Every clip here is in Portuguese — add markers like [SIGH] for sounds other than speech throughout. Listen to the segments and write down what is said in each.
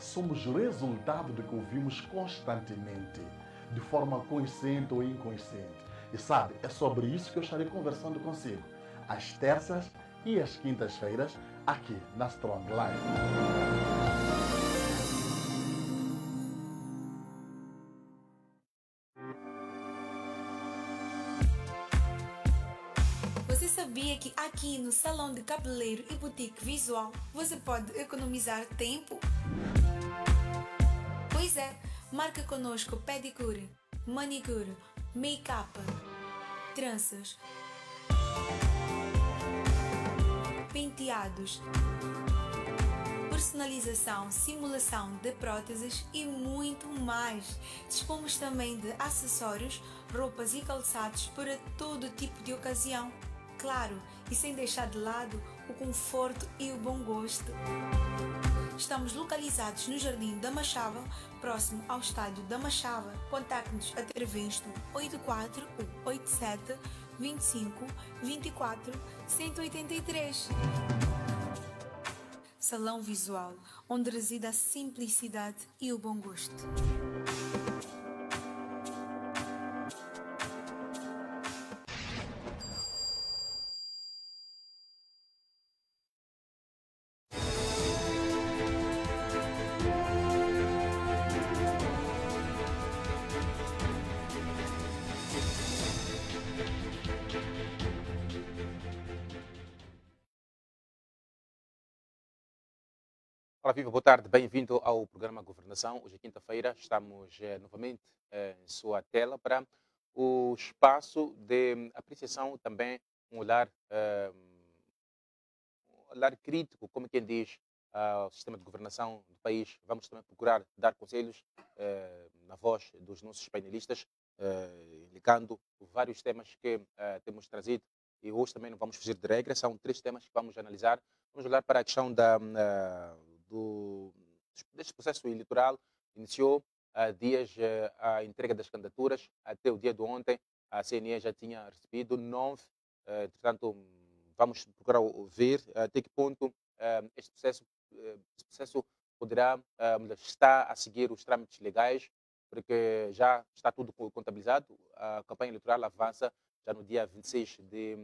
somos resultado do que ouvimos constantemente, de forma consciente ou inconsciente. E sabe, é sobre isso que eu estarei conversando consigo, às terças e às quintas-feiras, aqui na Strong Life. Aqui no salão de cabeleireiro e boutique visual você pode economizar tempo? Pois é, marca conosco pedicure, manicure, make-up, tranças, penteados, personalização, simulação de próteses e muito mais. Dispomos também de acessórios, roupas e calçados para todo tipo de ocasião claro, e sem deixar de lado o conforto e o bom gosto. Estamos localizados no Jardim da Machava, próximo ao estádio da Machava. Contacte-nos através do 84 87 25 24 183. Salão Visual, onde reside a simplicidade e o bom gosto. Olá, Viva, boa tarde, bem-vindo ao programa Governação. Hoje é quinta-feira, estamos eh, novamente eh, em sua tela para o espaço de apreciação também um olhar, eh, um olhar crítico, como quem diz, ao sistema de governação do país. Vamos também procurar dar conselhos na voz dos nossos painelistas, ligando vários temas que temos trazido e hoje também não vamos fugir de regra, são três temas que vamos analisar. Vamos olhar para a questão da do, deste processo eleitoral iniciou há dias eh, a entrega das candidaturas. Até o dia de ontem, a CNE já tinha recebido nove. Eh, portanto, vamos procurar ver até que ponto este processo, este processo poderá estar a seguir os trâmites legais, porque já está tudo contabilizado. A campanha eleitoral avança já no dia 26 de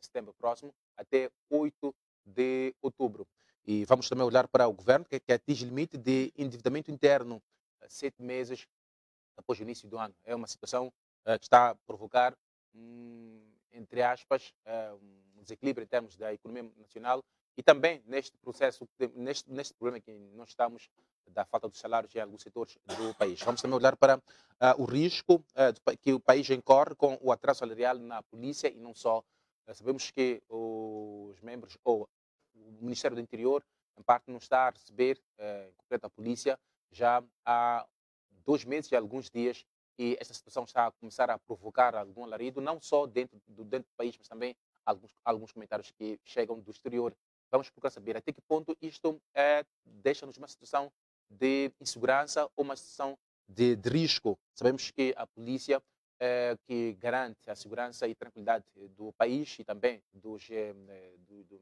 setembro próximo até 8 de outubro. E vamos também olhar para o governo, que, que atinge limite de endividamento interno sete meses após o início do ano. É uma situação uh, que está a provocar, um, entre aspas, uh, um desequilíbrio em termos da economia nacional e também neste processo, neste, neste problema que nós estamos da falta de salários em alguns setores do país. Vamos também olhar para uh, o risco que o país incorre com o atraso salarial na polícia e não só. sabemos que os membros ou o Ministério do Interior, em parte, não está a receber, eh, em concreto a polícia, já há dois meses e alguns dias, e esta situação está a começar a provocar algum alarido, não só dentro do, dentro do país, mas também alguns, alguns comentários que chegam do exterior. Vamos procurar saber até que ponto isto é, deixa-nos uma situação de insegurança ou uma situação de, de risco. Sabemos que a polícia é, que garante a segurança e tranquilidade do país e também dos, é, do, do,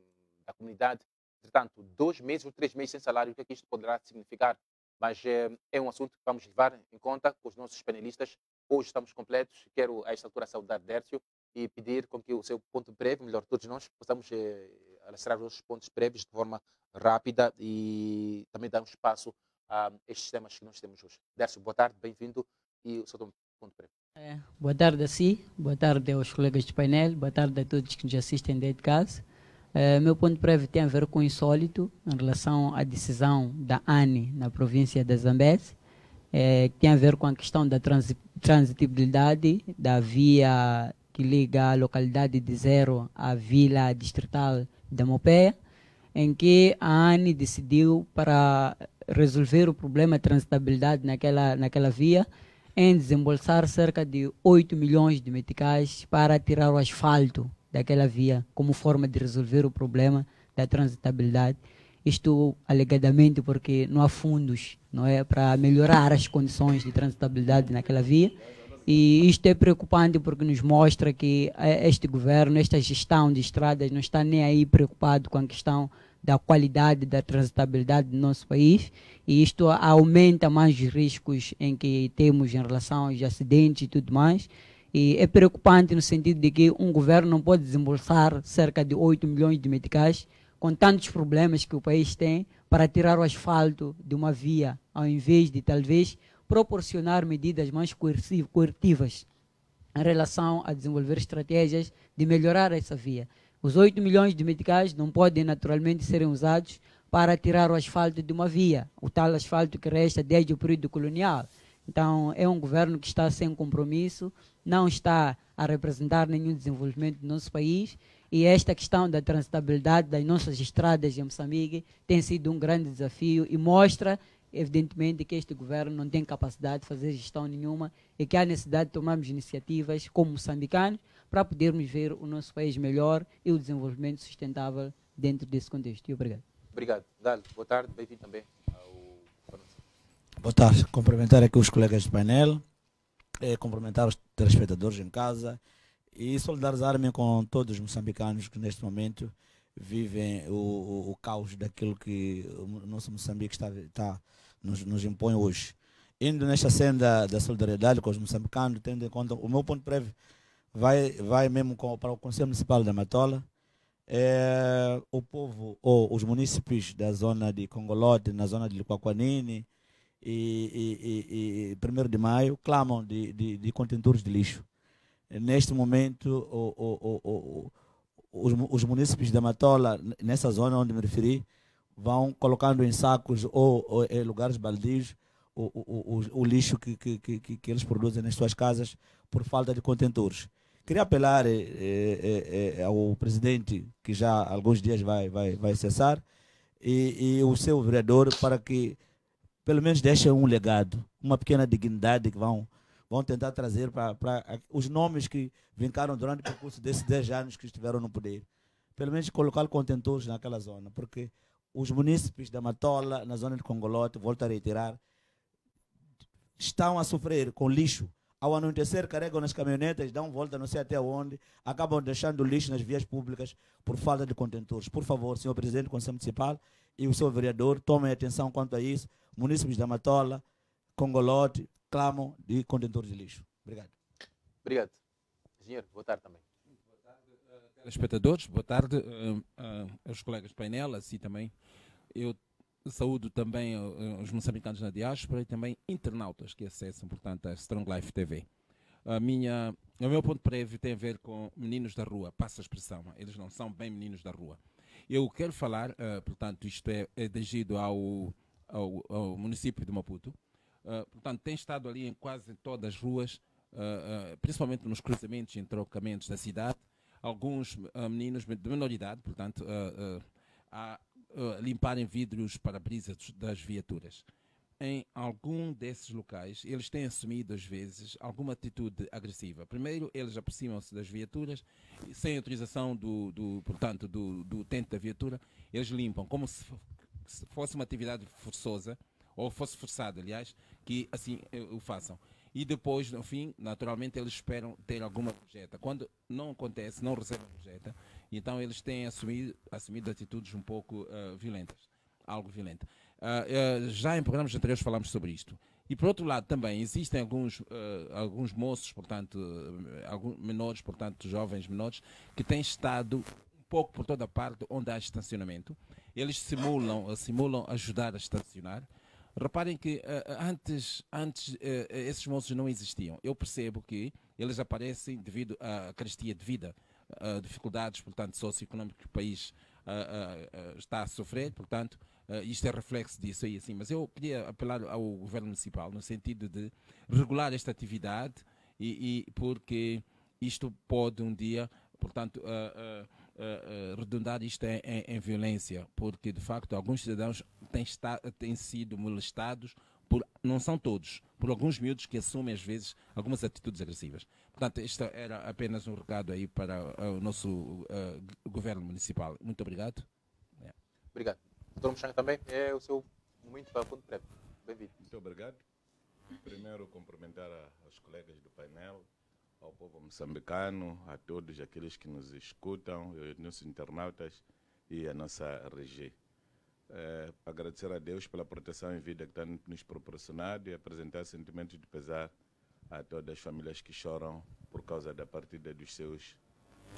da comunidade. Entretanto, dois meses ou três meses sem salário, o que é que isto poderá significar? Mas é, é um assunto que vamos levar em conta com os nossos panelistas. Hoje estamos completos. Quero, a esta altura, saudar Dércio e pedir com que o seu ponto breve, melhor, todos nós, possamos eh, alastrar os pontos breves de forma rápida e também dar um espaço a estes temas que nós temos hoje. Dércio, boa tarde, bem-vindo e o seu ponto breve. É, boa tarde a si, boa tarde aos colegas de painel, boa tarde a todos que nos assistem desde casa. Uh, meu ponto prévio tem a ver com o insólito em relação à decisão da ANI na província de Zambeze, é, que tem a ver com a questão da transitibilidade da via que liga a localidade de Zero à vila distrital da Mopeia, em que a ANI decidiu para resolver o problema de transitabilidade naquela, naquela via em desembolsar cerca de 8 milhões de meticais para tirar o asfalto daquela via como forma de resolver o problema da transitabilidade. Isto alegadamente porque não há fundos não é, para melhorar as condições de transitabilidade naquela via. E isto é preocupante porque nos mostra que eh, este governo, esta gestão de estradas, não está nem aí preocupado com a questão da qualidade da transitabilidade do nosso país e isto aumenta mais os riscos em que temos em relação aos acidentes e tudo mais. E é preocupante no sentido de que um governo não pode desembolsar cerca de 8 milhões de meticais com tantos problemas que o país tem para tirar o asfalto de uma via, ao invés de talvez proporcionar medidas mais coercitivas em relação a desenvolver estratégias de melhorar essa via. Os 8 milhões de meticais não podem naturalmente serem usados para tirar o asfalto de uma via, o tal asfalto que resta desde o período colonial. Então, é um governo que está sem compromisso, não está a representar nenhum desenvolvimento do nosso país e esta questão da transitabilidade das nossas estradas em Moçambique tem sido um grande desafio e mostra, evidentemente, que este governo não tem capacidade de fazer gestão nenhuma e que há necessidade de tomarmos iniciativas como moçambicanos para podermos ver o nosso país melhor e o desenvolvimento sustentável dentro desse contexto. E obrigado. Obrigado. Dal, boa tarde, bem-vindo também. Boa tarde. Cumprimentar aqui os colegas do painel, é, cumprimentar os telespectadores em casa e solidarizar-me com todos os moçambicanos que neste momento vivem o, o, o caos daquilo que o nosso Moçambique está, está nos, nos impõe hoje. Indo nesta senda da solidariedade com os moçambicanos, tendo em conta o meu ponto prévio vai, vai mesmo com, para o Conselho Municipal da Matola. É, o povo, ou os municípios da zona de Congolote, na zona de Liquaquanini e, e, e, e 1 de maio, clamam de, de, de, contentores de lixo. Neste momento, o, o, o, os, os municípios da Matola, nessa zona onde me referi, vão colocando em sacos ou, ou em lugares baldios o lixo que, que, que, que, eles produzem nas suas casas por falta de contentores. Queria apelar eh, eh, eh, ao presidente, que já há alguns dias vai, vai, vai cessar, e, e o seu vereador, para que pelo menos deixem um legado, uma pequena dignidade que vão, vão tentar trazer para os nomes que vincaram durante o percurso desses 10 anos que estiveram no poder. Pelo menos colocar contentores naquela zona, porque os munícipes da Matola, na zona de Congolote, volto a reiterar, estão a sofrer com lixo ao anoitecer, carregam nas caminhonetas, dão volta não sei até onde, acabam deixando lixo nas vias públicas por falta de contentores. Por favor, senhor presidente do Conselho Municipal e o senhor vereador, tomem atenção quanto a isso. Munícipes da Matola, Congolote, clamam de contentores de lixo. Obrigado. Obrigado. Engenheiro, boa tarde também. Boa tarde, telespectadores. Boa tarde uh, uh, aos colegas do painel, assim também. Eu saúdo também uh, os moçambicanos na diáspora e também internautas que acessam, portanto, a Strong Life TV. A minha, o meu ponto prévio tem a ver com meninos da rua, passa a expressão, eles não são bem meninos da rua. Eu quero falar, uh, portanto, isto é, é dirigido ao, ao, ao, município de Maputo, uh, portanto, tem estado ali em quase todas as ruas, principalmente nos cruzamentos e trocamentos da cidade, alguns meninos de menor idade, portanto, uh, limparem vidros para-brisas das viaturas. Em algum desses locais, eles têm assumido, às vezes, alguma atitude agressiva. Primeiro, eles aproximam-se das viaturas, sem autorização do, do portanto, do, do da viatura, eles limpam, como se fosse uma atividade forçosa, ou fosse forçada, aliás, que assim eh, o façam e depois, no fim, naturalmente, eles esperam ter alguma projeta. Quando não acontece, não recebem projeta, então eles têm assumido, assumido atitudes um pouco uh, violentas, algo violenta. Uh, uh, já em programas anteriores falamos sobre isto. E por outro lado também existem alguns, alguns moços, portanto, alguns menores, portanto, jovens menores, que têm estado um pouco por toda parte onde há estacionamento. Eles simulam, simulam ajudar a estacionar, Reparem que uh, antes, antes uh, esses moços não existiam. Eu percebo que eles aparecem devido à carestia de vida, uh, dificuldades, portanto, socioeconómicas que o país está a sofrer, portanto, isto é reflexo disso aí, assim. Mas eu queria apelar ao governo municipal no sentido de regular esta atividade e, e porque isto pode um dia, portanto, uh, redundar isto em, em, em, violência, porque de facto alguns cidadãos têm, está, têm sido molestados por, não são todos, por alguns miúdos que assumem às vezes algumas atitudes agressivas. Portanto, este era apenas um recado aí para o nosso uh, governo municipal. Muito obrigado. Obrigado. Doutor Mochang também é o seu momento para ponto prévio. Bem-vindo. Muito obrigado. Primeiro, cumprimentar os colegas do painel, ao povo moçambicano, a todos aqueles que nos escutam, nossos internautas e a nossa região. É, agradecer a Deus pela proteção em vida que está nos proporcionado e apresentar sentimentos de pesar a todas as famílias que choram por causa da partida dos seus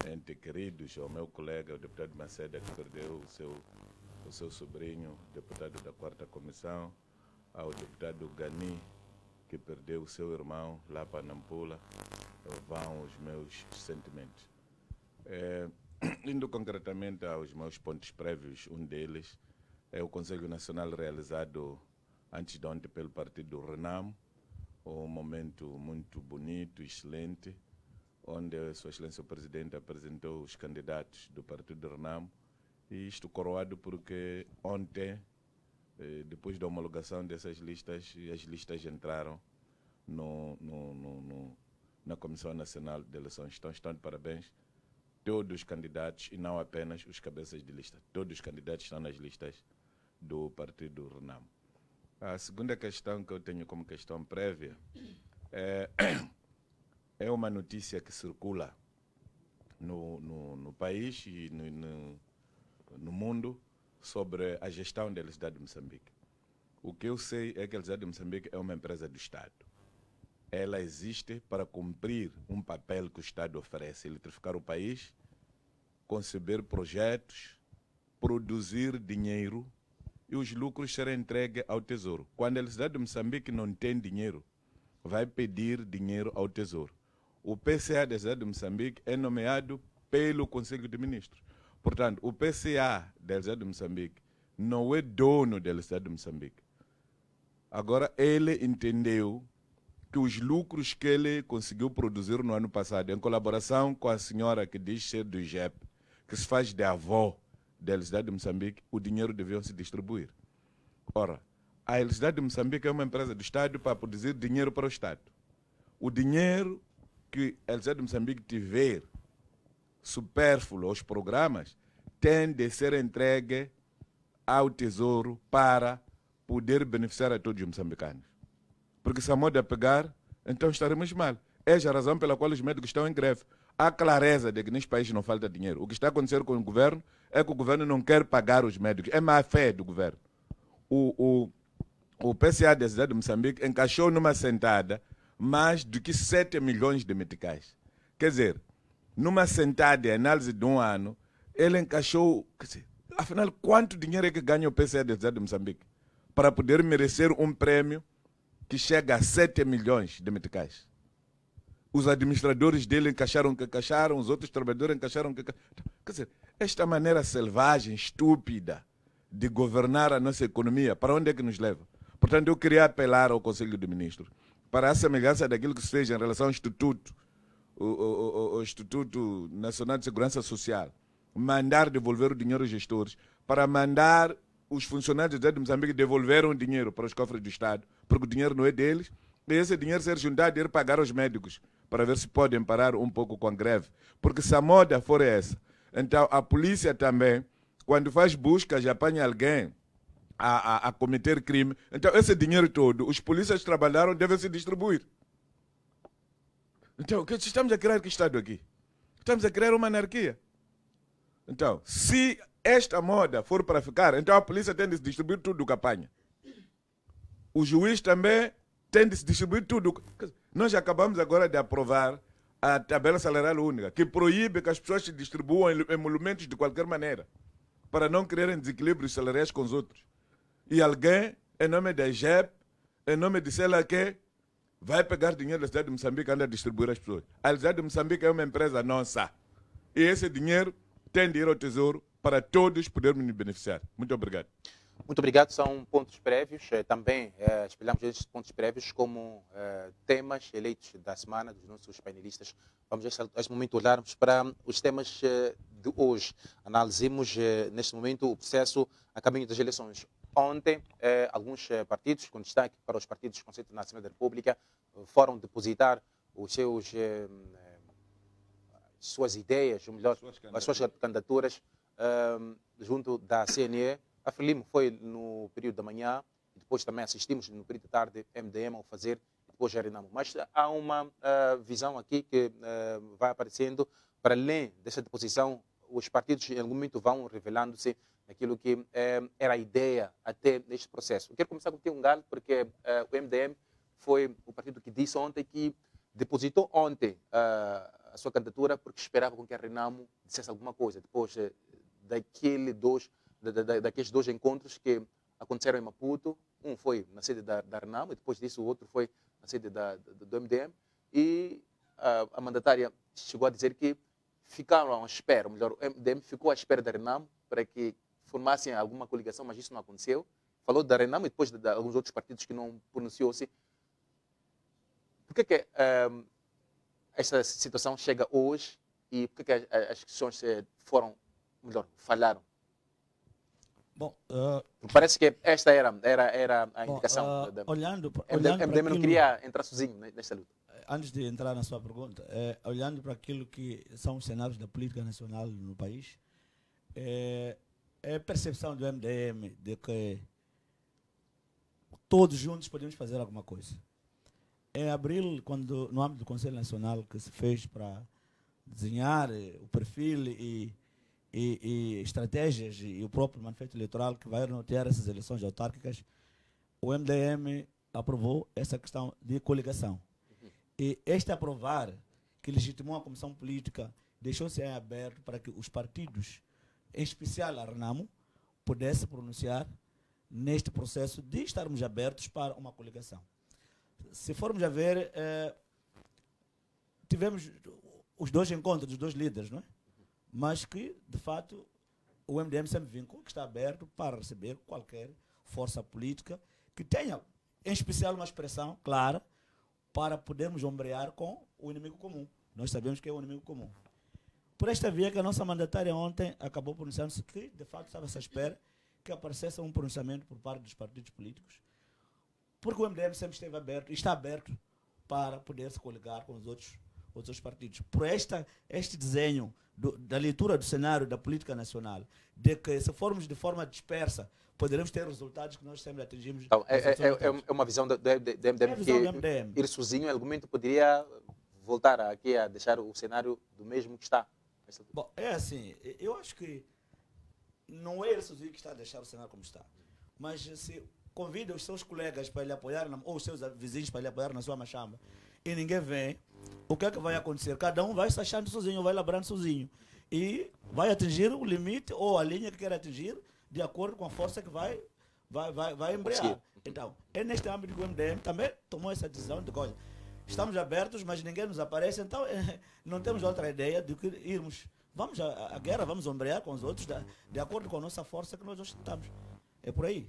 entes queridos, ao meu colega, o deputado Maceda, que perdeu o seu, o seu sobrinho, deputado da quarta comissão, ao deputado Gani, que perdeu o seu irmão lá para Nampula, vão os meus sentimentos. É, [CLEARS THROAT] indo concretamente aos meus pontos prévios, um deles é o Conselho Nacional realizado antes de ontem pelo Partido Renamo, um momento muito bonito, excelente, onde Sua Excelência o Presidente apresentou os candidatos do Partido Renamo, e isto coroado porque ontem, eh, depois da homologação dessas listas, as listas entraram no, no, no, na Comissão Nacional de Eleições. Então, estão de parabéns todos os candidatos e não apenas os cabeças de lista. Todos os candidatos estão nas listas do Partido Renamo. A segunda questão que eu tenho como questão prévia é, [COUGHS] é uma notícia que circula no, no, no país e no, no, no, mundo sobre a gestão da eletricidade de Moçambique. O que eu sei é que a eletricidade de Moçambique é uma empresa do Estado. Ela existe para cumprir um papel que o Estado oferece, eletrificar o país, conceber projetos, produzir dinheiro e os lucros serão entregues ao Tesouro. Quando a eletricidade de Moçambique não tem dinheiro, vai pedir dinheiro ao Tesouro. O PCA da cidade de Moçambique é nomeado pelo Conselho de Ministros. Portanto, o PCA da cidade de Moçambique não é dono da cidade de Moçambique. Agora, ele entendeu que os lucros que ele conseguiu produzir no ano passado, em colaboração com a senhora que diz ser do IGEP, que se faz de avó da Eletricidade de Moçambique, o dinheiro deviam se distribuir. Ora, a Eletricidade de Moçambique é uma empresa do Estado para produzir dinheiro para o Estado. O dinheiro que a Eletricidade de Moçambique tiver supérfluo aos programas tem de ser entregue ao Tesouro para poder beneficiar a todos os moçambicanos. Porque se a moda pegar, então estaremos mal. É a razão pela qual os médicos estão em greve. Há clareza de que neste país não falta dinheiro. O que está acontecendo com o governo é que o governo não quer pagar os médicos. É má fé do governo. O, o, o PCA da cidade de Moçambique encaixou numa sentada mais do que 7 milhões de meticais. Quer dizer, numa sentada e análise de um ano, ele encaixou. Afinal, quanto dinheiro é que ganha o PCA da cidade de Moçambique? Para poder merecer um prêmio que chega a 7 milhões de meticais os administradores dele encaixaram que encaixaram, os outros trabalhadores encaixaram que Quer dizer, esta maneira selvagem, estúpida de governar a nossa economia, para onde é que nos leva? Portanto, eu queria apelar ao Conselho de Ministros para a semelhança daquilo que se fez em relação ao Instituto, o, o, o Instituto Nacional de Segurança Social, mandar devolver o dinheiro aos gestores, para mandar os funcionários de Moçambique devolver o dinheiro para os cofres do Estado, porque o dinheiro não é deles, e esse dinheiro ser juntado e ir pagar aos médicos para ver se podem parar um pouco com a greve. Porque se a moda for essa, então a polícia também, quando faz buscas apanha alguém a, a, a cometer crime, então esse dinheiro todo, os polícias trabalharam, devem se distribuir. Então, estamos a criar que Estado aqui? Estamos a criar uma anarquia. Então, se esta moda for para ficar, então a polícia tem de se distribuir tudo que apanha. O juiz também tem de se distribuir tudo. Nós acabamos agora de aprovar a tabela salarial única, que proíbe que as pessoas se distribuam emolumentos de qualquer maneira, para não criarem desequilíbrios salariais com os outros. E alguém, em nome da IGEP, em nome de sei lá que, vai pegar dinheiro da cidade de Moçambique e anda distribuir às pessoas. A cidade de Moçambique é uma empresa nossa. E esse dinheiro tem de ir ao Tesouro para todos podermos nos beneficiar. Muito obrigado. Muito obrigado. São pontos prévios. Eh, também eh, espelhamos esses pontos prévios como eh, temas eleitos da semana dos nossos painelistas. Vamos, neste momento, olharmos para os temas eh, de hoje. Analisemos, neste momento, o processo a caminho das eleições. Ontem, eh, alguns partidos, com destaque para os partidos com sede na Assembleia da República, foram depositar os seus, suas ideias, ou melhor, suas as suas candidaturas. junto da CNE a Frelimo foi no período da manhã, depois também assistimos no período da tarde MDM ao fazer, depois Renamo. Mas há uma uh, visão aqui que uh, vai aparecendo, para além dessa deposição, os partidos em algum momento vão revelando-se naquilo que eh, era a ideia até neste processo. Eu quero começar com o Tiago Galo, porque eh, o MDM foi o partido que disse ontem que depositou ontem a sua candidatura porque esperava com que a Renamo dissesse alguma coisa depois daquele dois, da, da, daqueles dois encontros que aconteceram em Maputo. Um foi na sede da, da Renamo e depois disso o outro foi na sede da, do MDM. E a, a mandatária chegou a dizer que ficaram à espera, ou melhor, o MDM ficou à espera da Renamo para que formassem alguma coligação, mas isso não aconteceu. Falou da Renamo e depois de, de alguns outros partidos que não pronunciou-se. Por que, que um, esta situação chega hoje e por que, que as, as questões foram, melhor, falharam? Bom, uh, Parece que esta era, era, era a bom, indicação. uh, olhando, o olhando MDM não queria entrar sozinho nesta luta. antes de entrar na sua pergunta, eh, olhando para aquilo que são os cenários da política nacional no país, eh, é percepção do MDM de que todos juntos podemos fazer alguma coisa. Em abril, quando no âmbito do Conselho Nacional que se fez para desenhar eh, o perfil e, e, e estratégias e o próprio manifesto eleitoral que vai nortear essas eleições autárquicas, o MDM aprovou essa questão de coligação. E este aprovar, que legitimou a comissão política, deixou-se aberto para que os partidos, em especial a Renamo, pudessem pronunciar neste processo de estarmos abertos para uma coligação. Se formos a ver, eh, tivemos os dois encontros dos dois líderes, não é? Mas que, de fato, o MDM sempre vincou que está aberto para receber qualquer força política que tenha, em especial, uma expressão clara para podermos ombrear com o inimigo comum. Nós sabemos que é o inimigo comum. Por esta via que a nossa mandatária ontem acabou pronunciando-se que, de fato, estava-se à espera que aparecesse um pronunciamento por parte dos partidos políticos, porque o MDM sempre esteve aberto e está aberto para poder se coligar com os outros, outros partidos. Por esta, este desenho do- da leitura do cenário da política nacional, de que se formos de forma dispersa, poderemos ter resultados que nós sempre atingimos. Então, é, é- é- é uma visão do, do, do É MDM que MDM. ir sozinho, em algum momento, poderia voltar aqui a deixar o cenário do mesmo que está. Bom, é assim, eu acho que não é ele sozinho que está a deixar o cenário como está. Mas se convida os seus colegas para lhe apoiar, ou os seus vizinhos para lhe apoiar na sua machamba, e ninguém vem, o que é que vai acontecer? Cada um vai se achando sozinho, vai labrando sozinho. E vai atingir o limite ou a linha que quer atingir, de acordo com a força que vai, vai, vai, vai embrear. Então, é neste âmbito que o MDM também tomou essa decisão de olha, estamos abertos, mas ninguém nos aparece, então eh, não temos outra ideia do que irmos. Vamos à, à guerra, vamos ombrear com os outros, da- de acordo com a nossa força que nós ostentamos. É por aí.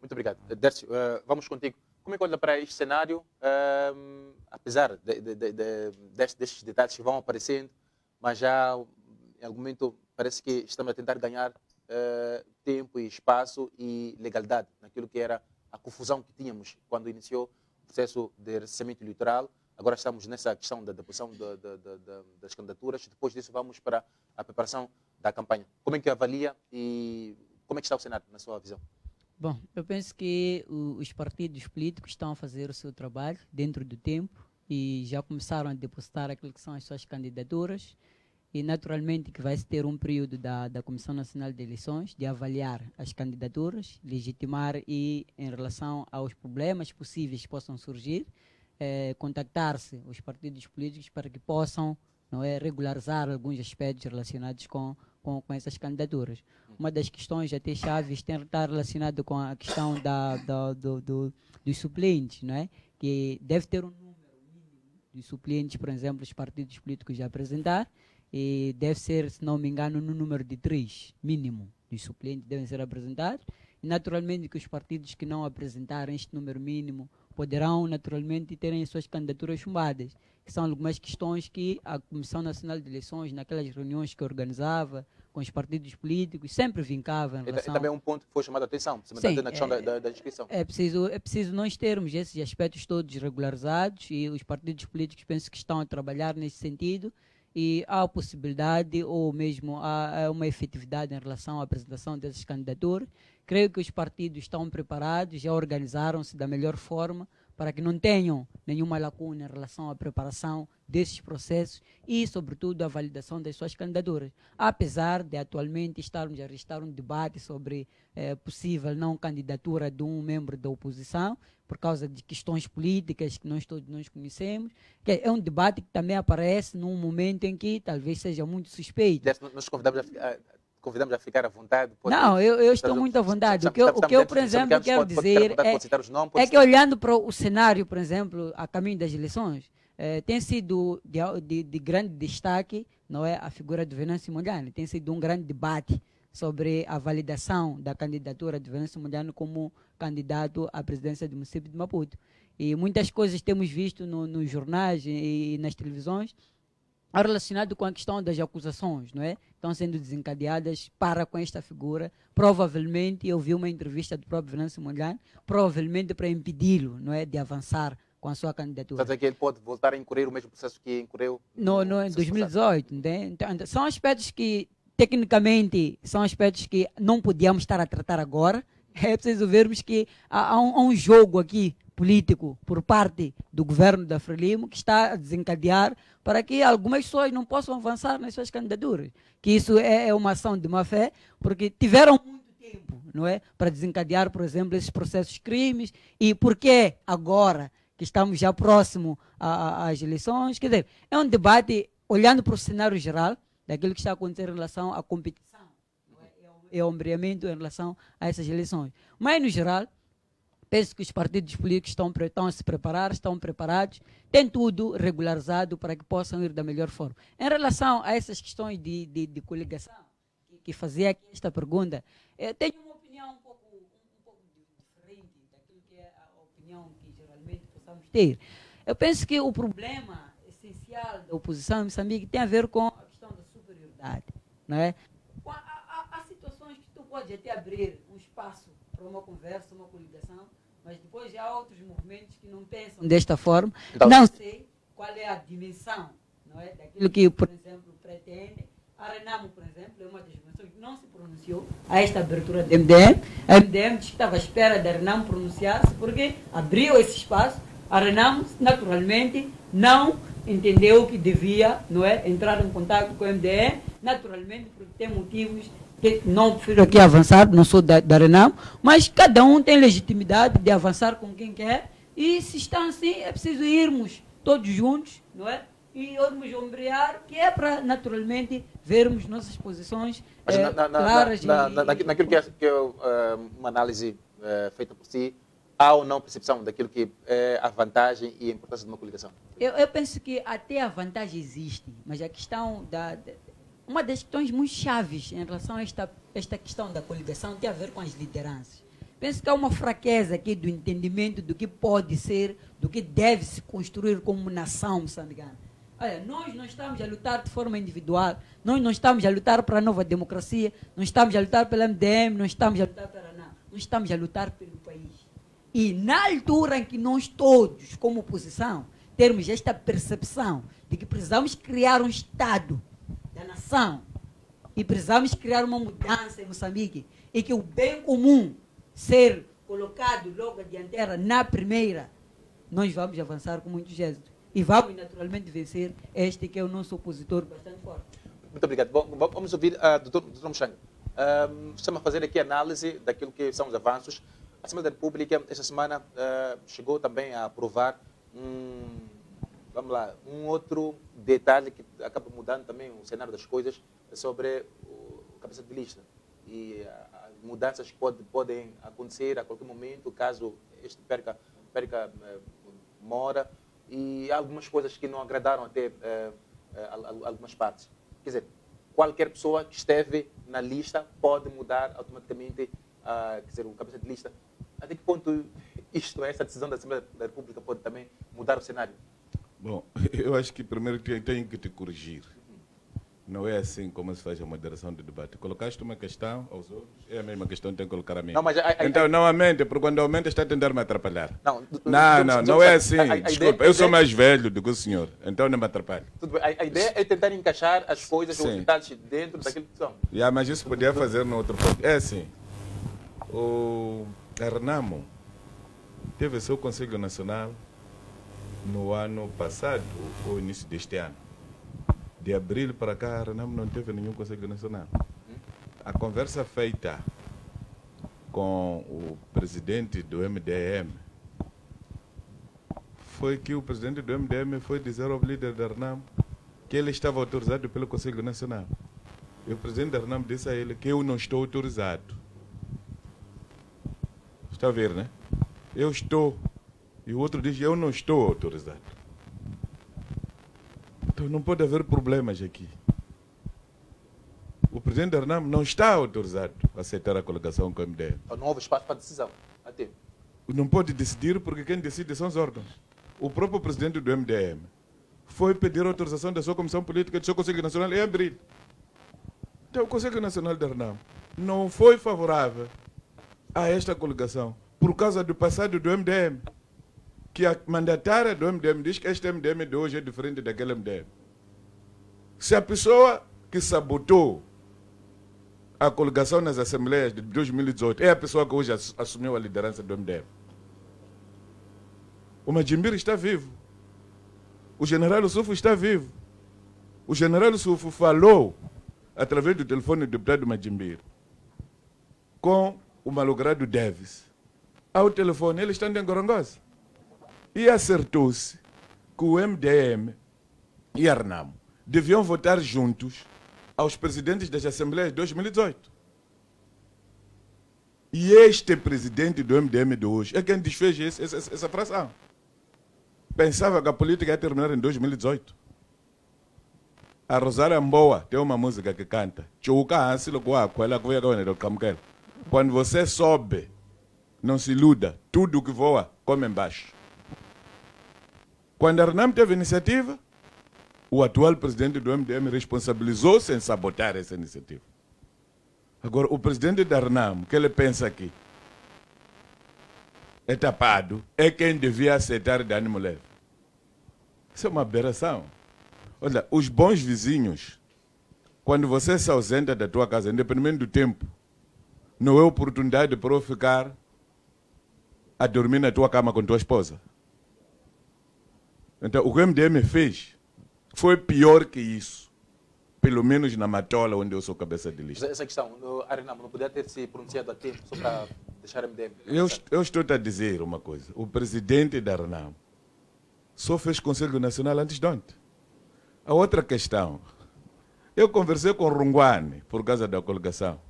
Muito obrigado. Dércio, eh, vamos contigo. Como é que olha para este cenário, ehm, apesar de, de, de, de- destes, destes detalhes que vão aparecendo, mas já em algum momento parece que estamos a tentar ganhar eh, tempo e espaço e legalidade naquilo que era a confusão que tínhamos quando iniciou processo de recenseamento eleitoral. Agora estamos nessa questão da deposição da- da- da- das candidaturas. Depois disso, vamos para a preparação da campanha. Como é que avalia e como é que está o cenário, na sua visão? Bom, eu penso que os partidos políticos estão a fazer o seu trabalho dentro do tempo e já começaram a depositar aquilo que são as suas candidaturas e naturalmente que vai se ter um período da, da Comissão Nacional de Eleições de avaliar as candidaturas, legitimar e em relação aos problemas possíveis que possam surgir, eh, contactar-se os partidos políticos para que possam não é, regularizar alguns aspectos relacionados com, com, com essas candidaturas. Uma das questões até chaves tem está relacionado com a questão da, da, do, do, dos suplentes, não é? que deve ter um número mínimo de suplentes, por exemplo, os partidos políticos a apresentar, e deve ser, se não me engano, no número de três, mínimo, de suplentes devem ser apresentados. E, naturalmente, que os partidos que não apresentarem este número mínimo poderão, naturalmente, terem as suas candidaturas chumbadas, que são algumas questões que a Comissão Nacional de Eleições, naquelas reuniões que organizava com os partidos políticos, sempre vincava em ta- e relação... também é um ponto que foi chamado a atenção, Sim, na questão é- da, da, da inscrição. É preciso, é preciso nós termos esses aspectos todos regularizados e os partidos políticos penso que estão a trabalhar nesse sentido e há possibilidade ou mesmo há uma efetividade em relação à apresentação dessas candidaturas. Creio que os partidos estão preparados, já organizaram-se da melhor forma para que não tenham nenhuma lacuna em relação à preparação desses processos e, sobretudo, a validação das suas candidaturas. Apesar de atualmente estarmos a registrar um debate sobre eh, possível não candidatura de um membro da oposição, por causa de questões políticas que nós todos nós conhecemos, que é um debate que também aparece num momento em que talvez seja muito suspeito. Nós convidamos a convidamos a ficar à vontade. Pode, não, eu, eu estou muito à vontade. O que eu, o que eu por exemplo, quero dizer é, é que olhando para o cenário, por exemplo, a caminho das eleições, eh, tem sido de, de, de, grande destaque não é a figura do Venâncio Mondlane, tem sido um grande debate sobre a validação da candidatura de Venâncio Mondlane como candidato à presidência do município de Maputo. E muitas coisas temos visto no, nos jornais e, e nas televisões relacionado com a questão das acusações, não é? Estão sendo desencadeadas para com esta figura. Provavelmente, eu vi uma entrevista do próprio Venâncio Mondlane, provavelmente para impedi-lo, não é, de avançar com a sua candidatura. Quer que ele pode voltar a incorrer o mesmo processo que incorreu? No, no, em 2018. Né? Então, então, são aspectos que, tecnicamente, são aspectos que não podíamos estar a tratar agora. [LAUGHS] É preciso vermos que há, há, um, há um jogo aqui político por parte do governo da Frelimo que está a desencadear para que algumas pessoas não possam avançar nas suas candidaturas. Que isso é, é uma ação de má fé, porque tiveram muito tempo, não é, para desencadear, por exemplo, esses processos crimes e por que agora que estamos já próximo às eleições. Quer dizer, é um debate olhando para o cenário geral daquilo que está acontecendo em relação à competição e ao ombreamento em relação a essas eleições. Mas, no geral, penso que os partidos políticos estão, estão a se preparar, estão preparados, têm tudo regularizado para que possam ir da melhor forma. Em relação a essas questões de, de, de coligação, que, que fazia aqui esta pergunta, eh, tenho uma ter. Eu penso que o problema essencial da oposição em Moçambique tem a ver com a questão da superioridade. Não é? Há, há, há situações que tu podes até abrir um espaço para uma conversa, uma coligação, mas depois há outros movimentos que não pensam desta forma. Então, não sei qual é a dimensão não é? daquilo que, por exemplo, pretende. A Renamo, por exemplo, é uma das dimensões que não se pronunciou a esta abertura do MDM. A MDM estava à espera da Renamo pronunciar-se porque abriu esse espaço a Renamo, naturalmente, não entendeu que devia não é, entrar em contato com o MDE, naturalmente, porque tem motivos não prefiro aqui avançar, não sou da, da Renamo, mas cada um tem legitimidade de avançar com quem quer, e se está assim, é preciso irmos todos juntos, não é? E irmos ombrear, que é para, naturalmente, vermos nossas posições é, na, na, claras. Na, na, naquilo que é, que é uh, uma análise uh, feita por si, há ou não percepção daquilo que é a vantagem e a importância de uma coligação? Eu, eu penso que até a vantagem existe, mas a questão da, da, uma das questões muito chaves em relação a esta, esta questão da coligação tem a ver com as lideranças. Penso que há uma fraqueza aqui do entendimento do que pode ser, do que deve se construir como nação moçambicana. Olha, nós não estamos a lutar de forma individual, nós não estamos a lutar para a nova democracia, não estamos a lutar pela MDM, não estamos a lutar pela NAM, nós estamos a lutar pelo país. E na altura em que nós todos, como oposição, termos esta percepção de que precisamos criar um Estado da nação e precisamos criar uma mudança em Moçambique e que o bem comum ser colocado logo à dianteira na primeira, nós vamos avançar com muito êxito. E vamos naturalmente vencer este que é o nosso opositor bastante forte. Muito obrigado. Bom, vamos ouvir a uh, doutor, doutor estamos a fazer aqui análise daquilo que são os avanços a Assembleia da República, esta semana, uh, chegou também a aprovar um, vamos lá, um outro detalhe que acaba mudando também o cenário das coisas sobre o cabeça de lista. E as mudanças que pode, podem acontecer a qualquer momento, caso este perca, perca uh, mora. E algumas coisas que não agradaram até uh, algumas partes. Quer dizer, qualquer pessoa que esteve na lista pode mudar automaticamente, uh, quer dizer, o cabeça de lista até que ponto isto, essa decisão da Assembleia da República pode também mudar o cenário? Bom, [LAUGHS] eu acho que primeiro tenho que te corrigir. Não é assim como se faz a moderação do debate. Colocaste uma questão aos outros, é a mesma questão que tem que colocar a mim. Não, mas a, a, então, a, não aumente, porque quando aumenta está a tentar me atrapalhar. Não, não, não, não é assim. Desculpa, eu sou mais velho do que o senhor, então não me atrapalhe. A, ideia é tentar encaixar as coisas, os detalhes dentro daquilo que são. Yeah, mas isso podia fazer no outro ponto. É assim, o Renamo teve seu Conselho Nacional no ano passado, ou início deste ano. De abril para cá, a Renamo não teve nenhum Conselho Nacional. A conversa feita com o presidente do MDM foi que o presidente do MDM foi dizer ao líder da Renamo que ele estava autorizado pelo Conselho Nacional. E o presidente da Renamo disse a ele que eu não estou autorizado. Está a ver, né? Eu estou. E o outro diz, eu não estou autorizado. Então não pode haver problemas aqui. O presidente da Renamo não está autorizado a aceitar a coligação com o MDM. Não houve espaço para decisão. Até. Não pode decidir porque quem decide são os órgãos. O próprio presidente do MDM foi pedir autorização da sua comissão política do seu Conselho Nacional em abril. Então o Conselho Nacional da Renamo não foi favorável a esta coligação por causa do passado do MDM. Que a mandatária do MDM diz que este MDM de hoje é diferente daquele MDM. Se a pessoa que sabotou a coligação nas assembleias de 2018 é a pessoa que hoje assumiu a liderança do MDM. O Majimbir está vivo. O general Sufo está vivo. O general Sufo falou, através do telefone do deputado Majimbir, com o malogrado Davis. Ao telefone, ele está em Gorongosa. E acertou-se que o MDM e a Renamo deviam votar juntos aos presidentes das Assembleias de 2018. E este presidente do MDM de hoje é quem desfez esse, essa, essa fração. Pensava que a política ia terminar em 2018. A Rosária Mboa tem uma música que canta. Quando você sobe, não se iluda, tudo que voa, come embaixo. Quando a Renam teve iniciativa, o atual presidente do MDM responsabilizou-se em sabotar essa iniciativa. Agora, o presidente da RNAM, que ele pensa aqui, é tapado, é quem devia aceitar ânimo leve. Isso é uma aberração. Olha, os bons vizinhos, quando você se ausenta da tua casa, independente do tempo, não é oportunidade para eu ficar a dormir na tua cama com tua esposa. Então, o que o MDM fez foi pior que isso. Pelo menos na Matola, onde eu sou cabeça de lista. Essa questão, a Renamo não podia ter se pronunciado a tempo só para deixar o MDM. Eu, eu estou a dizer uma coisa. O presidente da Renamo só fez Conselho Nacional antes de ontem. A outra questão, eu conversei com o Runguane por causa da coligação.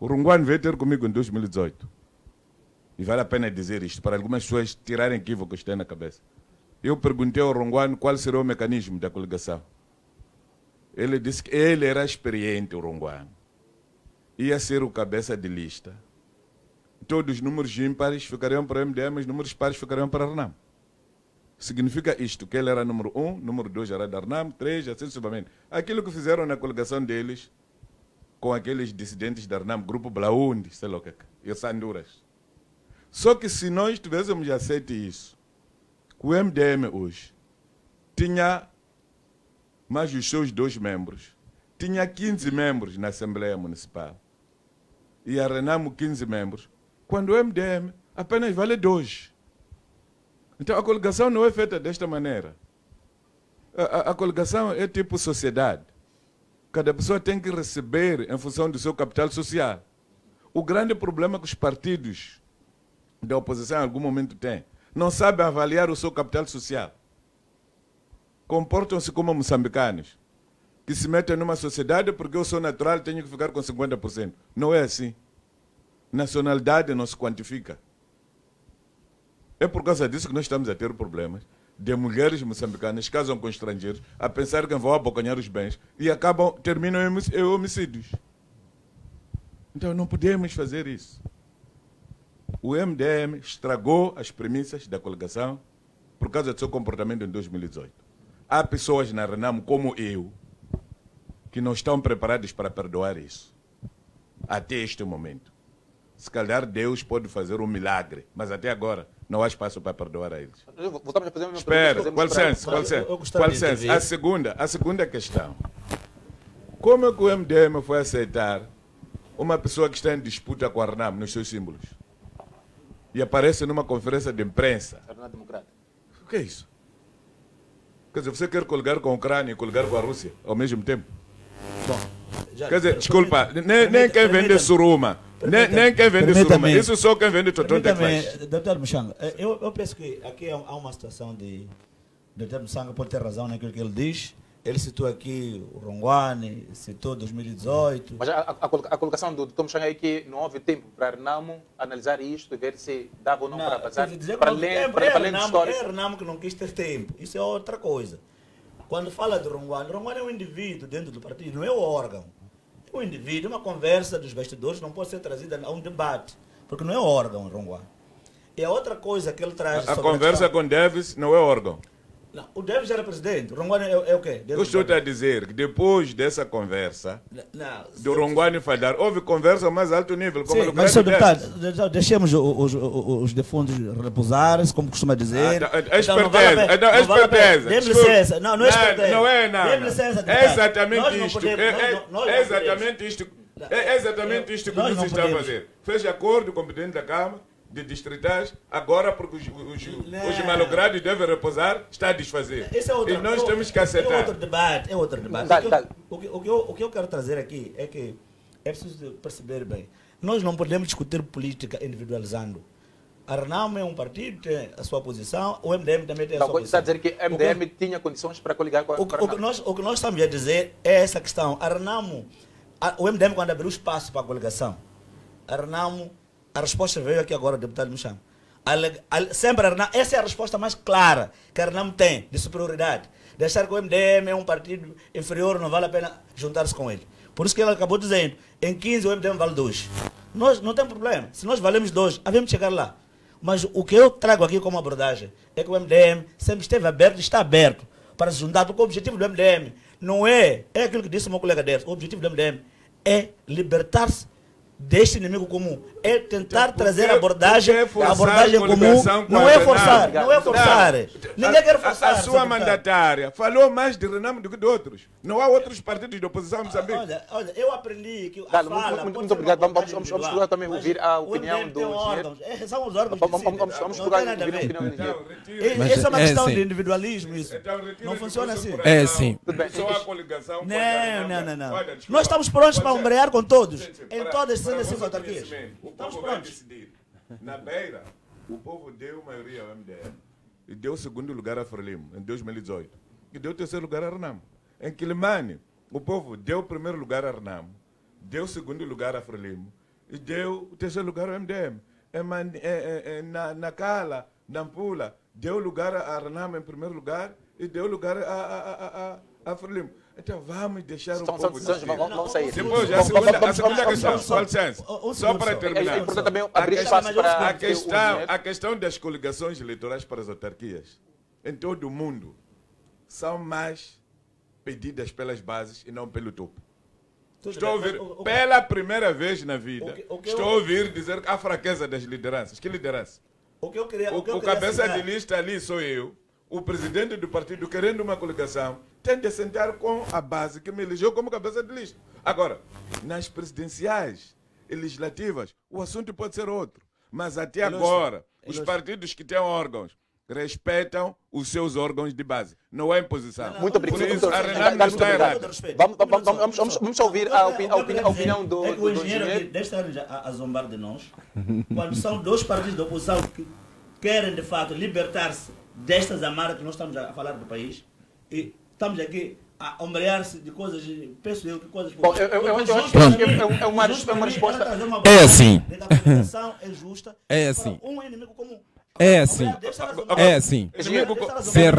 O Runguane veio ter comigo em 2018. E vale a pena dizer isto, para algumas pessoas tirarem equívocos que têm na cabeça. Eu perguntei ao Ronguano qual seria o mecanismo da coligação. Ele disse que ele era experiente, o Ronguano. Ia ser o cabeça de lista. Todos os números ímpares ficariam para o MDM, os números pares ficariam para a RNAM. Significa isto, que ele era número um, número dois era da RNAM, três, assim sucessivamente. Aquilo que fizeram na coligação deles com aqueles dissidentes da RNAM, Grupo Blaundi, sei lá o que, e Sanduras. Só que se nós tivéssemos aceito isso, o MDM hoje tinha mais os seus dois membros, tinha 15 membros na Assembleia Municipal e a Renamo 15 membros, quando o MDM apenas vale dois. Então a coligação não é feita desta maneira. A, a, a coligação é tipo sociedade. Cada pessoa tem que receber em função do seu capital social. O grande problema que os partidos da oposição em algum momento têm não sabem avaliar o seu capital social. Comportam-se como moçambicanos, que se metem numa sociedade porque eu sou natural tenho que ficar com 50%. Não é assim. Nacionalidade não se quantifica. É por causa disso que nós estamos a ter problemas de mulheres moçambicanas casam com estrangeiros a pensar que vão abocanhar os bens e acabam, terminam em homicídios. Então não podemos fazer isso o MDM estragou as premissas da coligação por causa do seu comportamento em 2018. Há pessoas na Renamo, como eu, que não estão preparadas para perdoar isso. Até este momento. Se calhar Deus pode fazer um milagre, mas até agora não há espaço para perdoar a eles. Voltamos a fazer uma Espera, qual licença, qual licença. Qual licença. A segunda, a segunda questão. Como é que o MDM foi aceitar uma pessoa que está em disputa com a Renamo nos seus símbolos? E aparece numa conferência de imprensa. O que é isso? Quer dizer, você quer coligar com a Ucrânia e coligar com a Rússia ao mesmo tempo? Bom, já- Quer dizer, desculpa, permita- nem, nem permita- quem vende suruma, nem, nem quem vende suruma, isso só quem vende que Permita-me, faz. Deputado Muxanga, eh, eu, eu penso que aqui há há uma situação de. O deputado Muxanga pode ter razão naquilo que ele diz. Ele citou aqui o Ronguane, citou 2018. Mas a, a- a coloca- a colocação do Dr. Muxanga é que não houve tempo para a Renamo analisar isto e ver se dava ou não, para avançar. quer dizer que Para não- é, para, é para além do Renamo- histórico. É Renamo que não quis ter tempo. Isso é outra coisa. Quando fala de Ronguane, Ronguane é um indivíduo dentro do partido, não é o órgão. É um indivíduo, uma conversa dos bastidores não pode ser trazida a um debate, porque não é o órgão, Ronguane. E a outra coisa que ele traz. A sobre conversa questão- com Davis não é órgão. Não, o Davis era presidente. O Ronguane é, é o quê? Dentro Eu do estou a dizer que depois dessa conversa, Não, do Ronguane Fadar, houve conversa ao mais alto nível, como Sim, mas, senhor Davis. deputado, de- deixemos o- os, os, os defuntos repousarem-se, como costuma dizer. Ah, tá, Então, é não a esperteza, é, não, é não vale a pena. esperteza. Dê-me licença. Não, não é esperteza. Não é nada. Dê-me licença, É deputado. Exatamente não isto. podemos- É, nós é- não- nós é não exatamente isto. É exatamente isto que você não está a fazer. Fez acordo com o presidente da Câmara de distritais, agora porque os, os, Não. os malogrados devem repousar, está a desfazer. Esse é outro, e nós é- temos que É aceitar. outro debate, é outro debate. O, que eu, o, que, o, que eu, o que eu quero trazer aqui é que é preciso perceber bem. Nós não podemos discutir política individualizando. A é um partido, tem a sua posição, o MDM também tem a Então, sua está posição. a dizer que O MDM tinha condições para coligar com a O, com a que- o que nós, o que nós estamos a dizer é essa questão. A Renamo, a- o MDM quando abriu espaço para a coligação, a Renamo, a resposta veio aqui agora, deputado ale- Sempre essa é a resposta mais clara que a Renamo tem de superioridade. De achar que o MDM é um partido inferior, não vale a pena juntar-se com ele. Por isso que ele acabou dizendo, em 15 o MDM vale 2. Nós não tem problema. Se nós valemos 2, havemos chegar lá. Mas o que eu trago aqui como abordagem é que o MDM sempre esteve aberto e está aberto para se juntar, porque o objetivo do MDM não é, é aquilo que disse o meu colega Derso, o objetivo do MDM é libertar-se deste inimigo comum, é tentar Então, trazer abordagem, a abordagem comum, não é forçar, não é forçar. Ninguém quer A- forçar. A, sua mandatária falou mais de Renamo do que de outros. Não há outros partidos de oposição em Moçambique. Olha, olha, eu aprendi que a Dale, fala muito- obrigado. Vamos- vamos- vamos também ouvir a opinião do engenheiro. órgãos, é, são os órgãos Vamos- que vamos- vamos- procurar ouvir a ver. opinião do engenheiro. Então, Essa é uma é questão assim. de individualismo, isso. Então, Não funciona assim. É assim. Bem. Só a coligação Não, não, não, não. Olha, desculpa. Nós estamos prontos para ombrear com todos, em todas as para 65 vosso autarquias. Conhecimento, O Estamos povo vai decidir. Na beira, o povo deu maioria ao MDM. E deu segundo lugar a Frelimo, em 2018. E deu terceiro lugar a Renamo. Em Quilimane, o povo deu primeiro lugar a Renamo. Deu segundo lugar a Frelimo. E deu terceiro lugar ao MDM. Em eh, eh, eh, na, na Cala, na Ampula, deu lugar a Renamo em primeiro lugar e deu lugar a, a, a, a, a Frelimo. Então vamos deixar São- o são povo decidir. vamos- vamos sair. Depois, a segunda, a segunda questão, vamos- com licença, só para terminar. É importante também A abrir questão- espaço para a questão, a questão das coligações eleitorais para as autarquias em todo o mundo são mais pedidas pelas bases e não pelo topo. Tudo Estou a ouvir, mas o- o- pela primeira vez na vida, O que- o que estou a ouvir dizer que há fraqueza das lideranças. Que liderança? O que eu queria. O, o que eu o cabeça de lista ali sou eu. O presidente do partido querendo uma coligação tem de sentar com a base que me elegeu como cabeça de lista. Agora, nas presidenciais e legislativas, o assunto pode ser outro. Mas até agora, os partidos que têm órgãos respeitam os seus órgãos de base. Não há imposição. Muito obrigado. Por isso, a está errada. Vamos- Um vamos- só, vamos- um ouvir a opini- opinião do- é o engenheiro aqui engenheiro. deve estar já a, a zombar de nós quando são dois partidos da oposição que querem de fato libertar-se destas amarras que nós estamos a falar do país e estamos aqui a ombrear-se de coisas, penso eu que coisas Bom, eu- eu- eu- eu acho que é- é- mim- é uma- é uma resposta- É assim. é justa [LAUGHS] É para assim. um inimigo comum. É assim. É assim.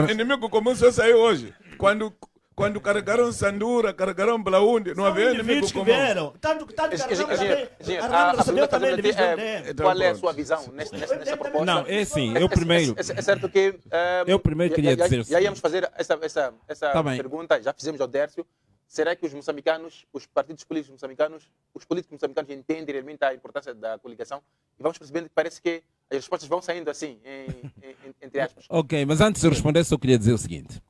Inimigo comum só saiu hoje. Quando, quando carregaram Sandura, carregaram Blaúnde, não havia inimigo indivíduos que vieram. Tanto, tanto Renamo também- a a- Renamo a recebeu também do é. Então, qual é a pronto. sua visão nesta, nesta, nesta proposta? Não, é assim. Eu primeiro. É, é- é certo que. eh, Eu primeiro queria já, dizer Já íamos fazer essa, essa, essa Tá pergunta, já fizemos ao Dércio. Será que os moçambicanos, os partidos políticos moçambicanos, os políticos moçambicanos entendem realmente a importância da coligação? E vamos percebendo que parece que as respostas vão saindo assim, em- em- entre aspas. Ok, mas antes de eu responder, só queria dizer o seguinte: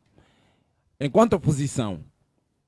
enquanto oposição,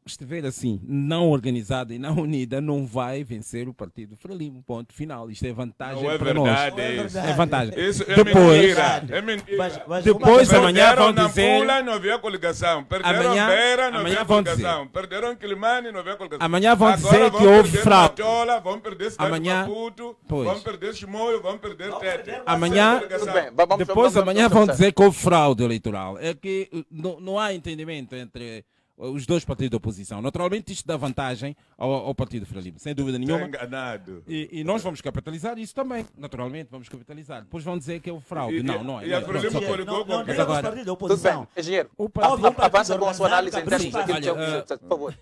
estiver assim, não organizada e não [LAUGHS] unida, não vai vencer o partido Frelimo. Ponto final. Isto é vantagem Não é para verdade, nós. é Não é verdade. É vantagem. Isso é Depois- mentira. É mentira. Mas- mas Depois amanhã Perderam vão na dizer- Pula, não havia coligação. Perderam Amanhã- Beira, não amanhã havia vão coligação. Perderam Quilimane, não havia coligação. Amanhã vão Agora dizer vão que houve fraude. Matola, vão perder Cidade Amanhã- de Maputo, Pois. vão perder Chimoio, vão perder Tete. Amanhã- bem, vamos, Depois vamos- amanhã vamos vão dizer que houve fraude eleitoral. É que uh, não, não há entendimento entre os dois partidos da oposição. Naturalmente isto dá vantagem ao, ao partido Frelimo, sem dúvida Está nenhuma. enganado. E, e nós vamos capitalizar isso também, naturalmente, vamos capitalizar. Depois vão dizer que é o fraude. E- não, não é. e a não é. Frelimo Não, com não quem? Mas agora- partido da Tudo bem, oposição. engenheiro. O partido, partido Avança com a sua análise em termos organizado, daquilo que olha, é o- por favor.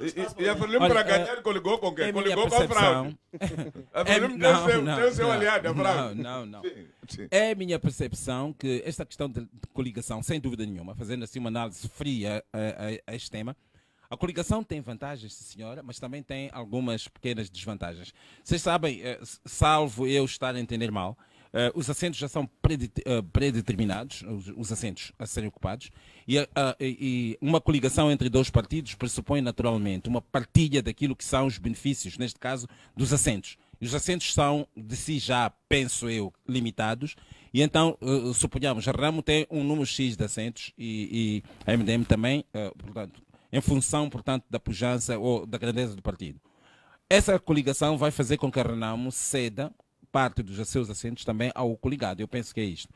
E, e a Frelimo para eh, ganhar coligou com quem? é Coligou com a fraude. percepção. A [LAUGHS] É, Frelimo não, tem seu- não, tem o seu não, aliado, a não, fraude. não, não. Sim, sim. É a minha percepção que esta questão de coligação, sem dúvida nenhuma, fazendo assim uma análise fria a, este tema, a coligação tem vantagens, senhora, mas também tem algumas pequenas desvantagens. Vocês sabem, eh, salvo eu estar a entender mal, eh, os assentos já são eh, predeterminados, os, os assentos a serem ocupados, e, a- a- e- uma coligação entre dois partidos pressupõe naturalmente uma partilha daquilo que são os benefícios, neste caso, dos assentos. Os assentos são de si já, penso eu, limitados. E então, eh, suponhamos, a Ramo tem um número X de assentos e, e a MDM também, eh, portanto, em função, portanto, da pujança ou da grandeza do partido. Essa coligação vai fazer com que a Renamo ceda parte dos seus assentos também ao coligado. Eu penso que é isto.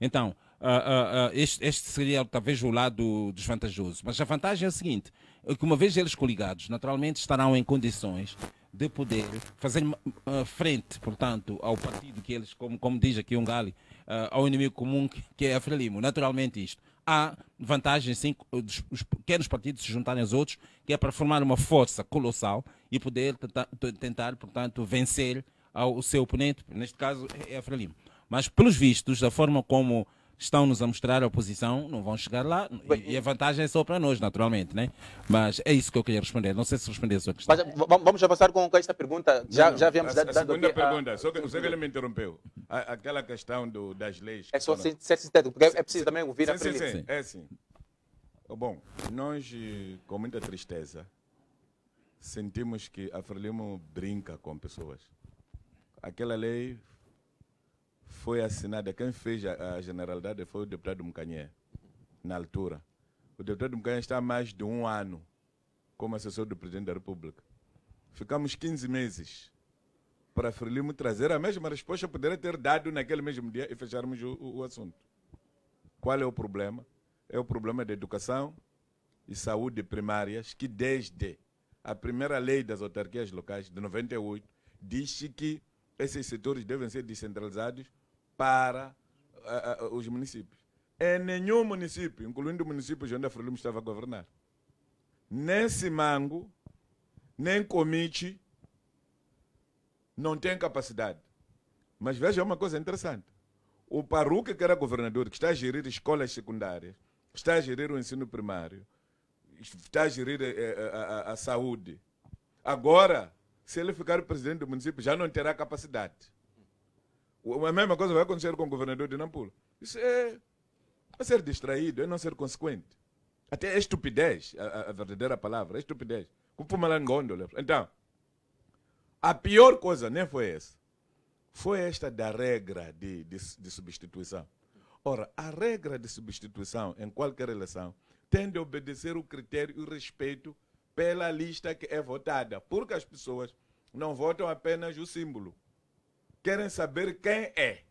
Então, ah, ah, ah, este, este seria talvez o lado desvantajoso. Mas a vantagem é o seguinte: que uma vez eles coligados, naturalmente estarão em condições de poder fazer frente, portanto, ao partido que eles, como, como diz aqui um Gali, ah, ao inimigo comum que, é a Frelimo. Naturalmente isto. Há vantagens, sim, dos os pequenos partidos se juntarem aos outros, que é para formar uma força colossal e poder tentar, tentar portanto, vencer ao o seu oponente, neste caso é a Frelimo. Mas, pelos vistos, da forma como estão-nos a mostrar a oposição, não vão chegar lá. E, e a vantagem é só para nós, naturalmente, né? Mas é isso que eu queria responder. Não sei se respondi a sua questão. Mas, vamos avançar com, esta pergunta. Já, Não, já havíamos a, a dado segunda aqui a- pergunta, só que, só que ele me interrompeu. A- aquela questão do, das leis. É só ser, ser sintético, porque é preciso também ouvir a Sim, sim, sim, é assim. Bom, nós, eh, com muita tristeza, sentimos que a Frelimo brinca com pessoas. Aquela lei foi assinada, quem fez a, a generalidade foi o deputado Mucanhé, na altura. O deputado Mucanhé está há mais de um ano como assessor do presidente da República. Ficamos 15 meses para Frelimo trazer a mesma resposta, poderia ter dado naquele mesmo dia e fecharmos o- o assunto. Qual é o problema? É o problema da educação e saúde primárias, que desde a primeira lei das autarquias locais, de 98, diz que esses setores devem ser descentralizados para ah, ah, os municípios. Em nenhum município, incluindo municípios onde a Frelimo estava a governar, nem Simango, nem Comite, não tem capacidade. Mas veja uma coisa interessante. O Paruca, que era governador, que está a gerir escolas secundárias, está a gerir o ensino primário, está a gerir eh, eh, a, a- a saúde. Agora, se ele ficar presidente do município, já não terá capacidade. A mesma coisa vai acontecer com o governador de Nampula. Isso é, é ser distraído, é não ser consequente. Até é estupidez, a, a- verdadeira palavra, é estupidez. Então, a pior coisa nem foi essa. Foi esta da regra de, de, de substituição. Ora, a regra de substituição em qualquer eleição tem de obedecer o critério e o respeito pela lista que é votada. Porque as pessoas não votam apenas o símbolo. Querem saber quem é.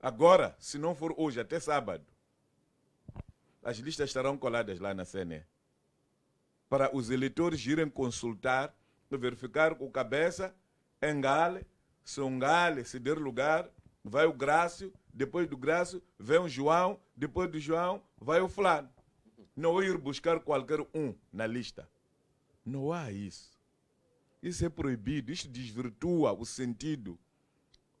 Agora, se não for hoje, até sábado, as listas estarão coladas lá na CNE. Para os eleitores irem consultar, verificar com cabeça, engale, se um gale se der lugar, vai o Grácio, depois do Grácio vem o João, depois do João vai o Fulano. Não ir buscar qualquer um na lista. Não há isso. Isso é proibido, isso desvirtua o sentido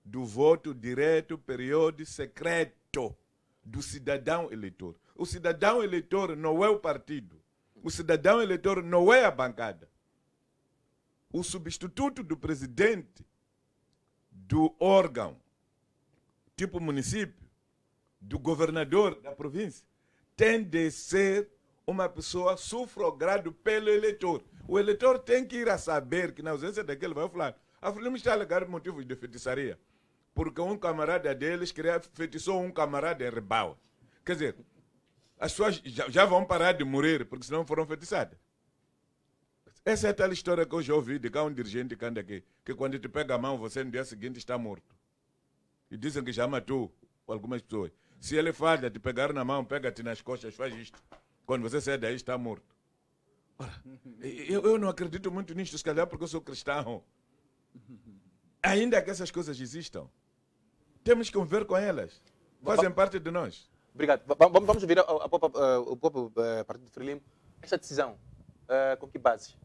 do voto direto, período secreto do cidadão eleitor. O cidadão eleitor não é o partido. O cidadão eleitor não é a bancada. O substituto do presidente do órgão, tipo município, do governador da província, tem de ser uma pessoa sufragado pelo eleitor. O eleitor tem que ir a saber que na ausência daquele vai falar. A Frelimo está a alegar motivos de feitiçaria. Porque um camarada deles queria, feitiçou um camarada em. Quer dizer, as pessoas já, já vão parar de morrer porque senão foram feitiçadas. Essa é a tal história que eu já ouvi de cá um dirigente que anda aqui, que quando te pega a mão, você no dia seguinte está morto. E dizem que já matou algumas pessoas. Se ele falha, te pegar na mão, pega-te nas costas, faz isto. Quando você sai daí, está morto. Ora, eu, eu não acredito muito nisto, se calhar porque eu sou cristão. Ainda que essas coisas existam, temos que conviver com elas. Fazem parte de nós. Obrigado. Va- Vamos, vamos ouvir o próprio eh, Partido de Frelimo. Esta decisão, eh, com que bases?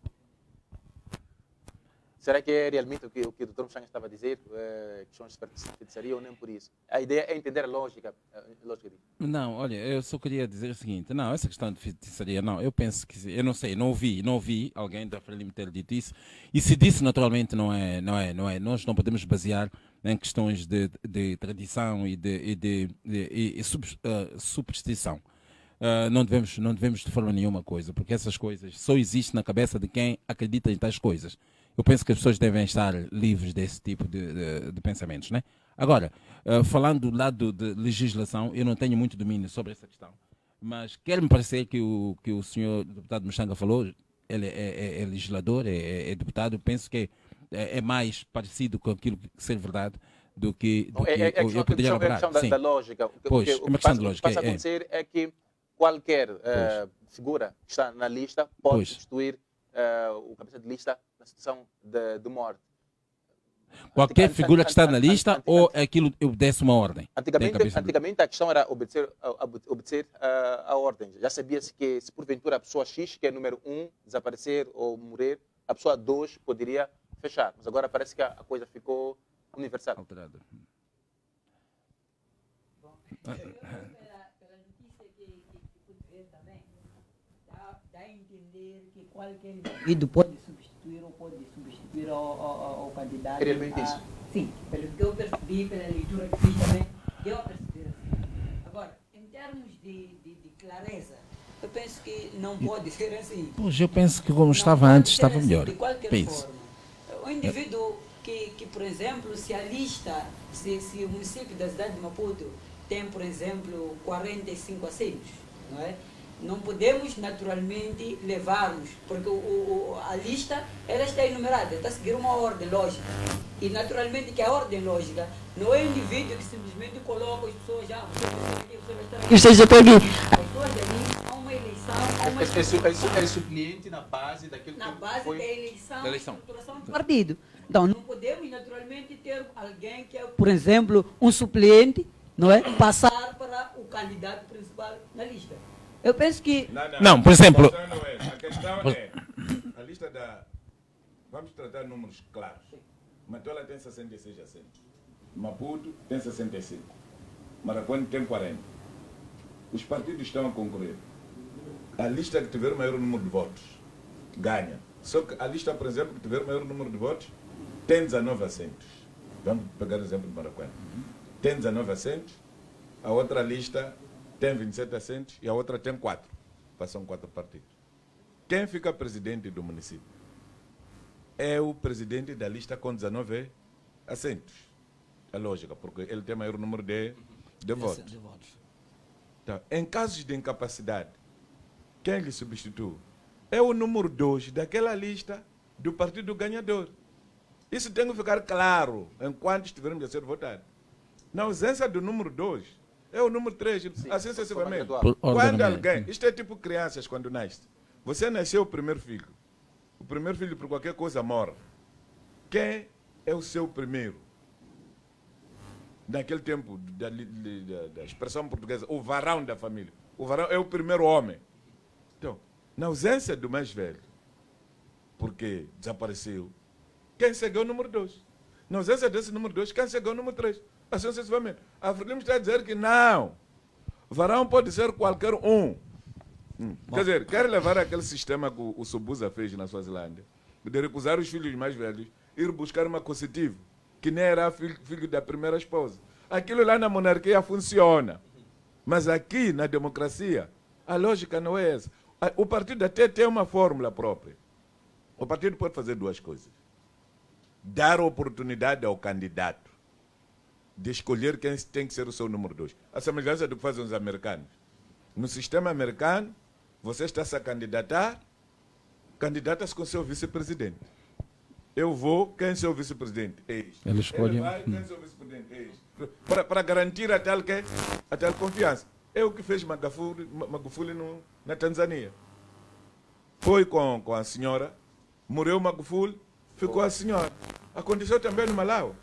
Será que é realmente o que o, que o Dr. Mchanga estava a dizer? eh, questões de feitiçaria ou nem por isso? A ideia é entender a lógica. eh, a lógica disso. Não, olha, eu só queria dizer o seguinte, não, essa questão de feitiçaria, não, eu penso que, eu não sei, não ouvi, não ouvi alguém da Frelimo ter dito isso, e se disse naturalmente não é, não é, não é, nós não podemos basear em questões de, de tradição e de, e de, de- e- e sub- eh, superstição. Ah, não devemos, não devemos de forma nenhuma coisa, porque essas coisas só existem na cabeça de quem acredita em tais coisas. Eu penso que as pessoas devem estar livres desse tipo de, de- de pensamentos, né? Agora, ah, falando do lado de legislação, eu não tenho muito domínio sobre essa questão, mas quer-me parecer que o que o senhor deputado Machanga falou, ele é, é- é legislador, é, é- é deputado, penso que é, é mais parecido com aquilo que ser verdade do que, do é, que é, é eu, questão, eu poderia é questão elaborar. da, da lógica. Pois, o que, é uma que questão de o que lógica, passa a acontecer é que qualquer eh, figura que está na lista pode Pois. substituir eh, o cabeça de lista na situação de, de morte. Qualquer figura que está na lista ou aquilo eu desse uma ordem. Antigamente, antigamente a questão era obedecer, obedecer a, a ordem. Já sabia-se que se porventura a pessoa X, que é número 1, desaparecer ou morrer, a pessoa 2 poderia fechar. Mas agora parece que a, a coisa ficou universal. alterada. pela, pela notícia que, que, que pude ver também, dá, dá a entender que qualquer indivíduo pode substituir ou pode substituir ao, ao, ao- candidato. É realmente a- isso? Sim, pelo que eu percebi, pela leitura que fiz também, deu a perceber assim. Agora, em termos de, de, de clareza, eu penso que não pode ser assim. Pois eu penso que como Não estava antes estava assim, melhor. De qualquer Penso. forma. O indivíduo que, que, por exemplo, se a lista, se, se o município da cidade de Maputo tem, por exemplo, 45 assentos, não é? Não podemos naturalmente levarmos, porque o, o- a lista ela está enumerada, está a seguir uma ordem lógica. E naturalmente que a ordem lógica não é o indivíduo que simplesmente coloca as pessoas já, você vai estar aqui, você vai estar aqui. Você já está aqui. As pessoas ali, há uma eleição, há uma É, é, supliente na base daquilo na que base foi... da eleição, Da eleição. estruturação do partido. Então, não podemos naturalmente ter alguém que é, por exemplo, um suplente, não é? Passar para o candidato principal na lista. Eu penso que Não, por exemplo- A questão não é. A questão é. A lista da. Vamos tratar números claros. Matola tem 66 assentos. Maputo tem 65. Maracuã tem 40. Os partidos estão a concorrer. A lista que tiver o maior número de votos ganha. Só que a lista, por exemplo, que tiver o maior número de votos tem 19 assentos. Vamos pegar o exemplo de Maracuã. Tem 19 assentos. A outra lista tem 27 assentos e a outra tem 4. Passam quatro partidos. Quem fica presidente do município? É o presidente da lista com 19 assentos. É lógica, porque ele tem maior número de, de votos. Tá. Em casos de incapacidade, quem lhe substitui? É o número 2 daquela lista do partido ganhador. Isso tem que ficar claro enquanto estivermos a ser votados. Na ausência do número 2, é o número 3, assim sucessivamente. Quando alguém, isto é tipo crianças quando nasce. Você nasceu o primeiro filho. O primeiro filho, por qualquer coisa, morre. Quem é o seu primeiro? Naquele tempo da, da- da expressão portuguesa, o varão da família. O varão é o primeiro homem. Então, na ausência do mais velho, porque desapareceu, quem seguiu o número 2? Na ausência desse número 2, quem seguiu o número 3? Assim sucessivamente. A Frelimo está a dizer que não. Varão pode ser qualquer um. Hum. Quer dizer, quer levar aquele sistema que o, o Sobuza fez na Suazilândia, de recusar os filhos mais velhos, ir buscar uma cocetiva, que nem era filho, filho da primeira esposa. Aquilo lá na monarquia funciona. Mas aqui, na democracia, a lógica não é essa. O partido até tem uma fórmula própria. O partido pode fazer duas coisas: dar oportunidade ao candidato de escolher quem tem que ser o seu número dois. A semelhança do que fazem os americanos. No sistema americano, você está se a candidatar, candidata-se com seu vice-presidente. Eu vou, quem é seu vice-presidente? É este. Ele escolhe- vai, quem é seu vice-presidente? É. Para, para garantir a tal, que, a tal confiança. É o que fez Magufuli, Magufuli no, na Tanzânia. Foi com, com a senhora, morreu Magufuli, ficou a senhora. Aconteceu também no Malau.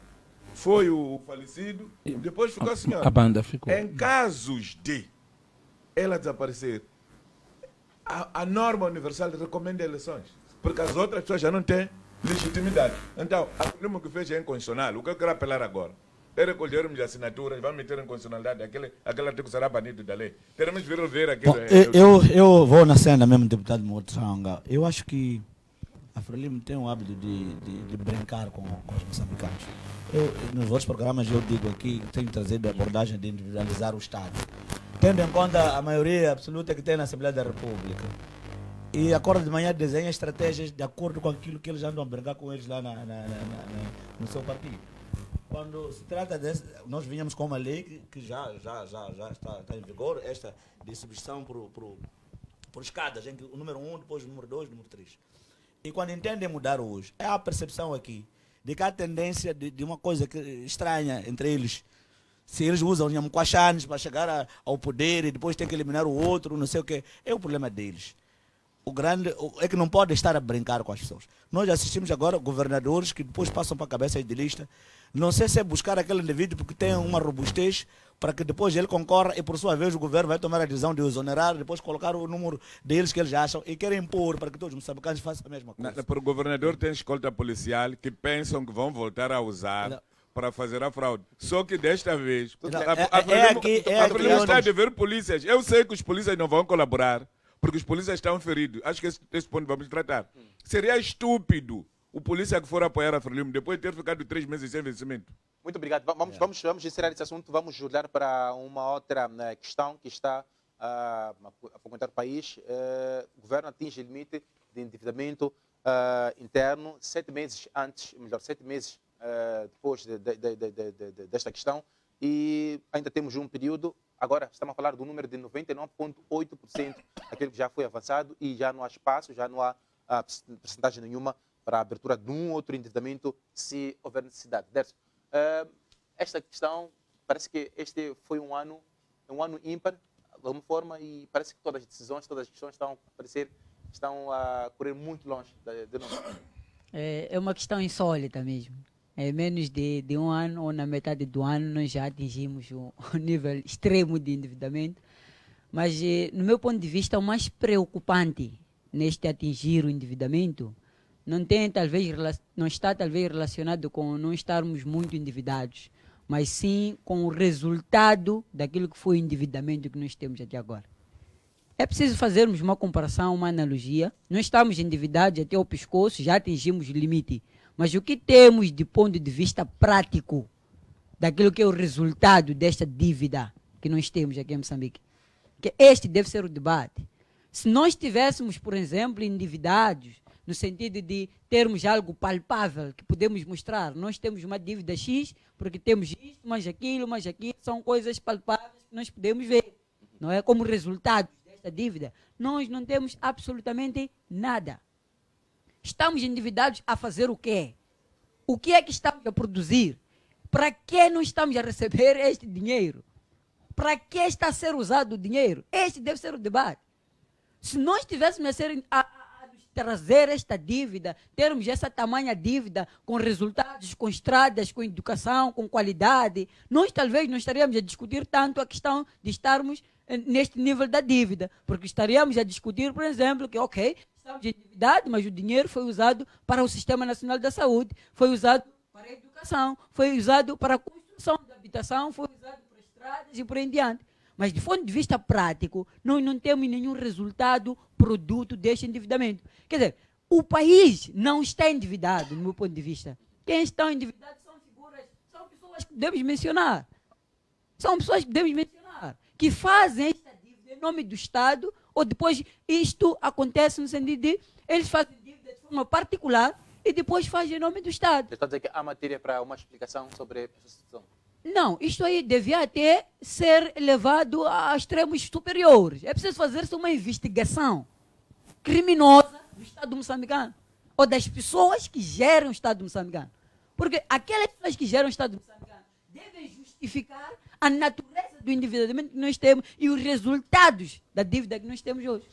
Foi o falecido, depois ficou a senhora. A banda ficou. Em casos de ela desaparecer, a, a norma universal recomenda eleições, porque as outras pessoas já não têm legitimidade. Então, aquilo que fez é inconstitucional. O que eu quero apelar agora é recolhermos as assinaturas, vamos meter em constitucionalidade, aquele, aquele artigo será banido da lei. Teremos de vir ver aquilo. Bom, eu, eu, eu vou na cena mesmo, deputado Motranga. Eu acho que a Frelimo tem o hábito de, de, de brincar com, com os moçambicanos. Eu, nos outros programas eu digo aqui tenho trazido a abordagem de individualizar o Estado. Tendo em conta a maioria absoluta que tem na Assembleia da República. E acorda de manhã desenha estratégias de acordo com aquilo que eles andam a brincar com eles lá na, na- na- no seu partido. Quando se trata desse, nós vinhamos com uma lei que, que já, já, já, já está, está em vigor, esta de substituição por, por, por escadas, em que o número 1, um, depois o número 2, o número 3. E quando entendem mudar hoje, é a percepção aqui de que há tendência de, de uma coisa que, estranha entre eles. Se eles usam os Nhamuquachanes para chegar a- ao poder e depois tem que eliminar o outro, não sei o quê, é o problema deles. O grande o- é que não pode estar a brincar com as pessoas. Nós assistimos agora governadores que depois passam para a cabeça de lista. Não sei se é buscar aquele indivíduo porque tem uma robustez para que depois ele concorra e por sua vez o governo vai tomar a decisão de exonerar, depois colocar o número deles que eles acham e querem impor para que todos os moçambicanos façam a mesma coisa. Na, para o governador tem escolta policial que pensam que vão voltar a usar Não. para fazer a fraude. Só que desta vez, Não, a, é- a é aqui- é a aqui Frelimo está a onde- dever polícias. Eu sei que os polícias não vão colaborar, porque os polícias estão feridos. Acho que esse, esse ponto vamos tratar. Seria estúpido o polícia que for apoiar a Frelimo depois de ter ficado três meses sem vencimento. Muito obrigado. Va- Vamos, vamos, vamos encerrar esse assunto. Vamos olhar para uma outra né, questão que está ah, a fomentar o país. Eh, o governo atinge o limite de endividamento ah, interno sete meses antes, melhor, sete meses ah, depois de- de- de- de- de- de- de- desta questão. E ainda temos um período, agora estamos a falar do número de 99,8%, aquele que já foi avançado e já não há espaço, já não há ah, percentagem nenhuma para a abertura de um outro endividamento se houver necessidade. Derso, ah, esta questão, parece que este foi um ano, um ano ímpar, de alguma forma, e parece que todas as decisões, todas as questões estão a parecer, estão a correr muito longe de, nós. É, é uma questão insólita mesmo. É menos de, de um ano ou na metade do ano nós já atingimos o, [LAUGHS] o nível extremo de endividamento. Mas, eh, no meu ponto de vista, o mais preocupante neste atingir o endividamento não tem talvez não está talvez relacionado com não estarmos muito endividados, mas sim com o resultado daquilo que foi o endividamento que nós temos até agora. É preciso fazermos uma comparação, uma analogia. Nós estamos endividados até o pescoço, já atingimos o limite. Mas o que temos de ponto de vista prático daquilo que é o resultado desta dívida que nós temos aqui em Moçambique? Que este deve ser o debate. Se nós estivéssemos, por exemplo, endividados, no sentido de termos algo palpável que podemos mostrar, nós temos uma dívida X, porque temos isto, mas aquilo, mas aquilo, são coisas palpáveis que nós podemos ver. Não é como resultado desta dívida. Nós não temos absolutamente nada. Estamos endividados a fazer o quê? O que é que estamos a produzir? Para que não estamos a receber este dinheiro? Para que está a ser usado o dinheiro? Este deve ser o debate. Se nós tivéssemos a, ser, a trazer esta dívida, termos essa tamanha dívida com resultados, com estradas, com educação, com qualidade, nós talvez não estaríamos a discutir tanto a questão de estarmos eh, neste nível da dívida, porque estaríamos a discutir, por exemplo, que, ok, estamos endividados, mas o dinheiro foi usado para o Sistema Nacional da Saúde, foi usado para a educação, foi usado para a construção da habitação, foi usado para estradas e por aí em diante. Mas, de ponto de vista prático, nós não temos nenhum resultado produto deste endividamento. Quer dizer, o país não está endividado, no meu ponto de vista. Quem está endividado são figuras, são pessoas que devemos mencionar. São pessoas que devemos mencionar, que fazem esta dívida em nome do Estado, Ou depois isto acontece no sentido de eles fazem dívida de forma particular e depois fazem em nome do Estado. Está a dizer que há matéria para uma explicação sobre essa situação. Não, isto aí devia até ser levado a extremos superiores. É preciso fazer-se uma investigação criminosa do Estado moçambicano ou das pessoas que geram o Estado moçambicano. Porque aquelas pessoas que geram o Estado moçambicano devem justificar a natureza do endividamento que nós temos e os resultados da dívida que nós temos hoje.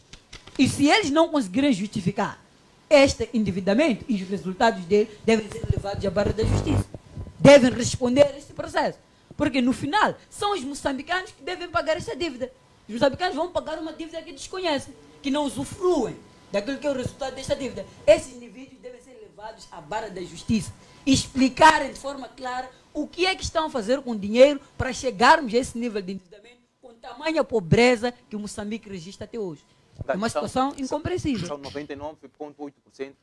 E se eles não conseguirem justificar este endividamento e os resultados dele devem ser levados à barra da justiça. Devem responder a este processo. Porque no final são os moçambicanos que devem pagar essa dívida. Os moçambicanos vão pagar uma dívida que desconhecem, que não usufruem daquilo que é o resultado desta dívida. Esses indivíduos devem ser levados à barra da justiça e explicarem de forma clara o que é que estão a fazer com o dinheiro para chegarmos a esse nível de endividamento com tamanha pobreza que o Moçambique registra até hoje. É uma situação incompreensível. São 99,8%, uh,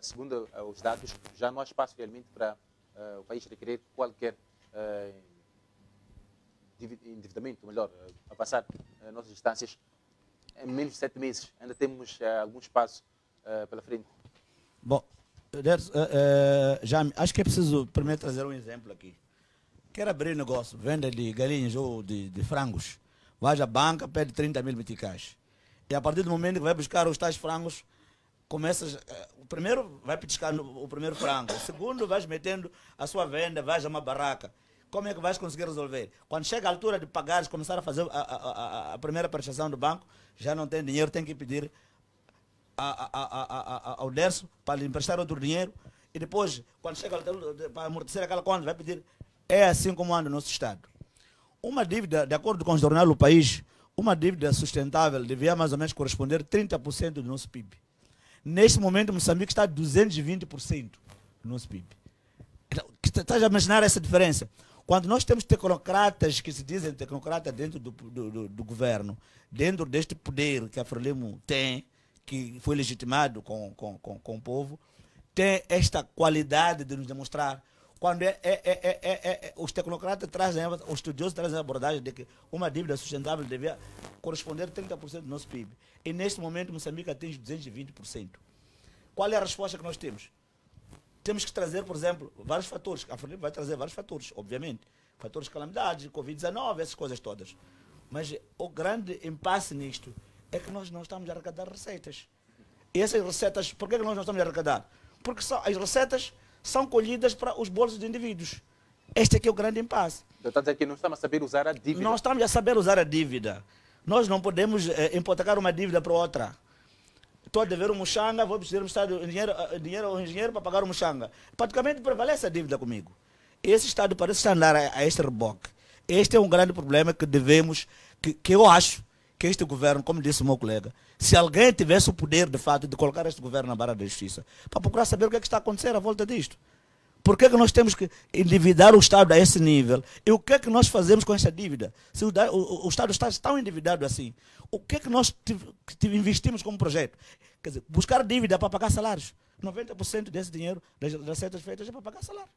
segundo uh, os dados, já não há espaço realmente para uh, o país requerer qualquer uh, endividamento, melhor, a passar nossas instâncias em menos de sete meses. Ainda temos algum espaço pela frente. Bom, já, acho que é preciso primeiro trazer um exemplo aqui. Quer abrir negócio, venda de galinhas ou de, de frangos. Vai à banca, pede 30 mil meticais e a partir do momento que vai buscar os tais frangos, começas. Eh, o primeiro vai petiscar o primeiro frango. O segundo vais metendo a sua venda, vais a uma barraca. Como é que vais conseguir resolver? Quando chega a altura de pagares, começar a fazer a, a, a, a primeira prestação do banco, já não tem dinheiro, tem que pedir ao Derso para lhe emprestar outro dinheiro. E depois, quando chega para amortecer aquela conta, vai pedir. É assim como anda o nosso Estado. Uma dívida, de acordo com o jornal do País, uma dívida sustentável devia mais ou menos corresponder a 30% do nosso PIB. Neste momento, Moçambique está a 220% do nosso PIB. Estás a imaginar essa diferença? Quando nós temos tecnocratas que se dizem tecnocratas dentro do, do, do, do governo, dentro deste poder que a Frelimo tem, que foi legitimado com, com, com, com o povo, tem esta qualidade de nos demonstrar quando é, é, é, os tecnocratas trazem, os estudiosos trazem a abordagem de que uma dívida sustentável devia corresponder a 30% do nosso PIB. E neste momento Moçambique atinge 220%. Qual é a resposta que nós temos? Temos que trazer, por exemplo, vários fatores. A FUNIP vai trazer vários fatores, obviamente. Fatores de calamidade, Covid-19, essas coisas todas. Mas o grande impasse nisto é que nós não estamos a arrecadar receitas. E essas receitas, por que nós não estamos a arrecadar? Porque são as receitas são colhidas para os bolsos de indivíduos. Este aqui é o grande impasse. Portanto, é que não estamos a saber usar a dívida. Não estamos a saber usar a dívida. Nós não podemos eh, hipotecar uma dívida para outra. Estou a dever um Muxanga, vou precisar de dinheiro, eh, dinheiro ao engenheiro para pagar o Muxanga. Praticamente prevalece a dívida comigo. Esse Estado parece andar a, a este reboque. Este é um grande problema que devemos, que, que eu acho que este governo, como disse o meu colega, se alguém tivesse o poder, de fato, de colocar este governo na barra da justiça, para procurar saber o que, é que está a acontecer à volta disto. Por que, é que nós temos que endividar o Estado a esse nível? E o que é que nós fazemos com essa dívida? Se o, o, o Estado está tão endividado assim, o que é que nós investimos como projeto? Quer dizer, buscar dívida para pagar salários. 90% desse dinheiro, das receitas feitas, é para pagar salário.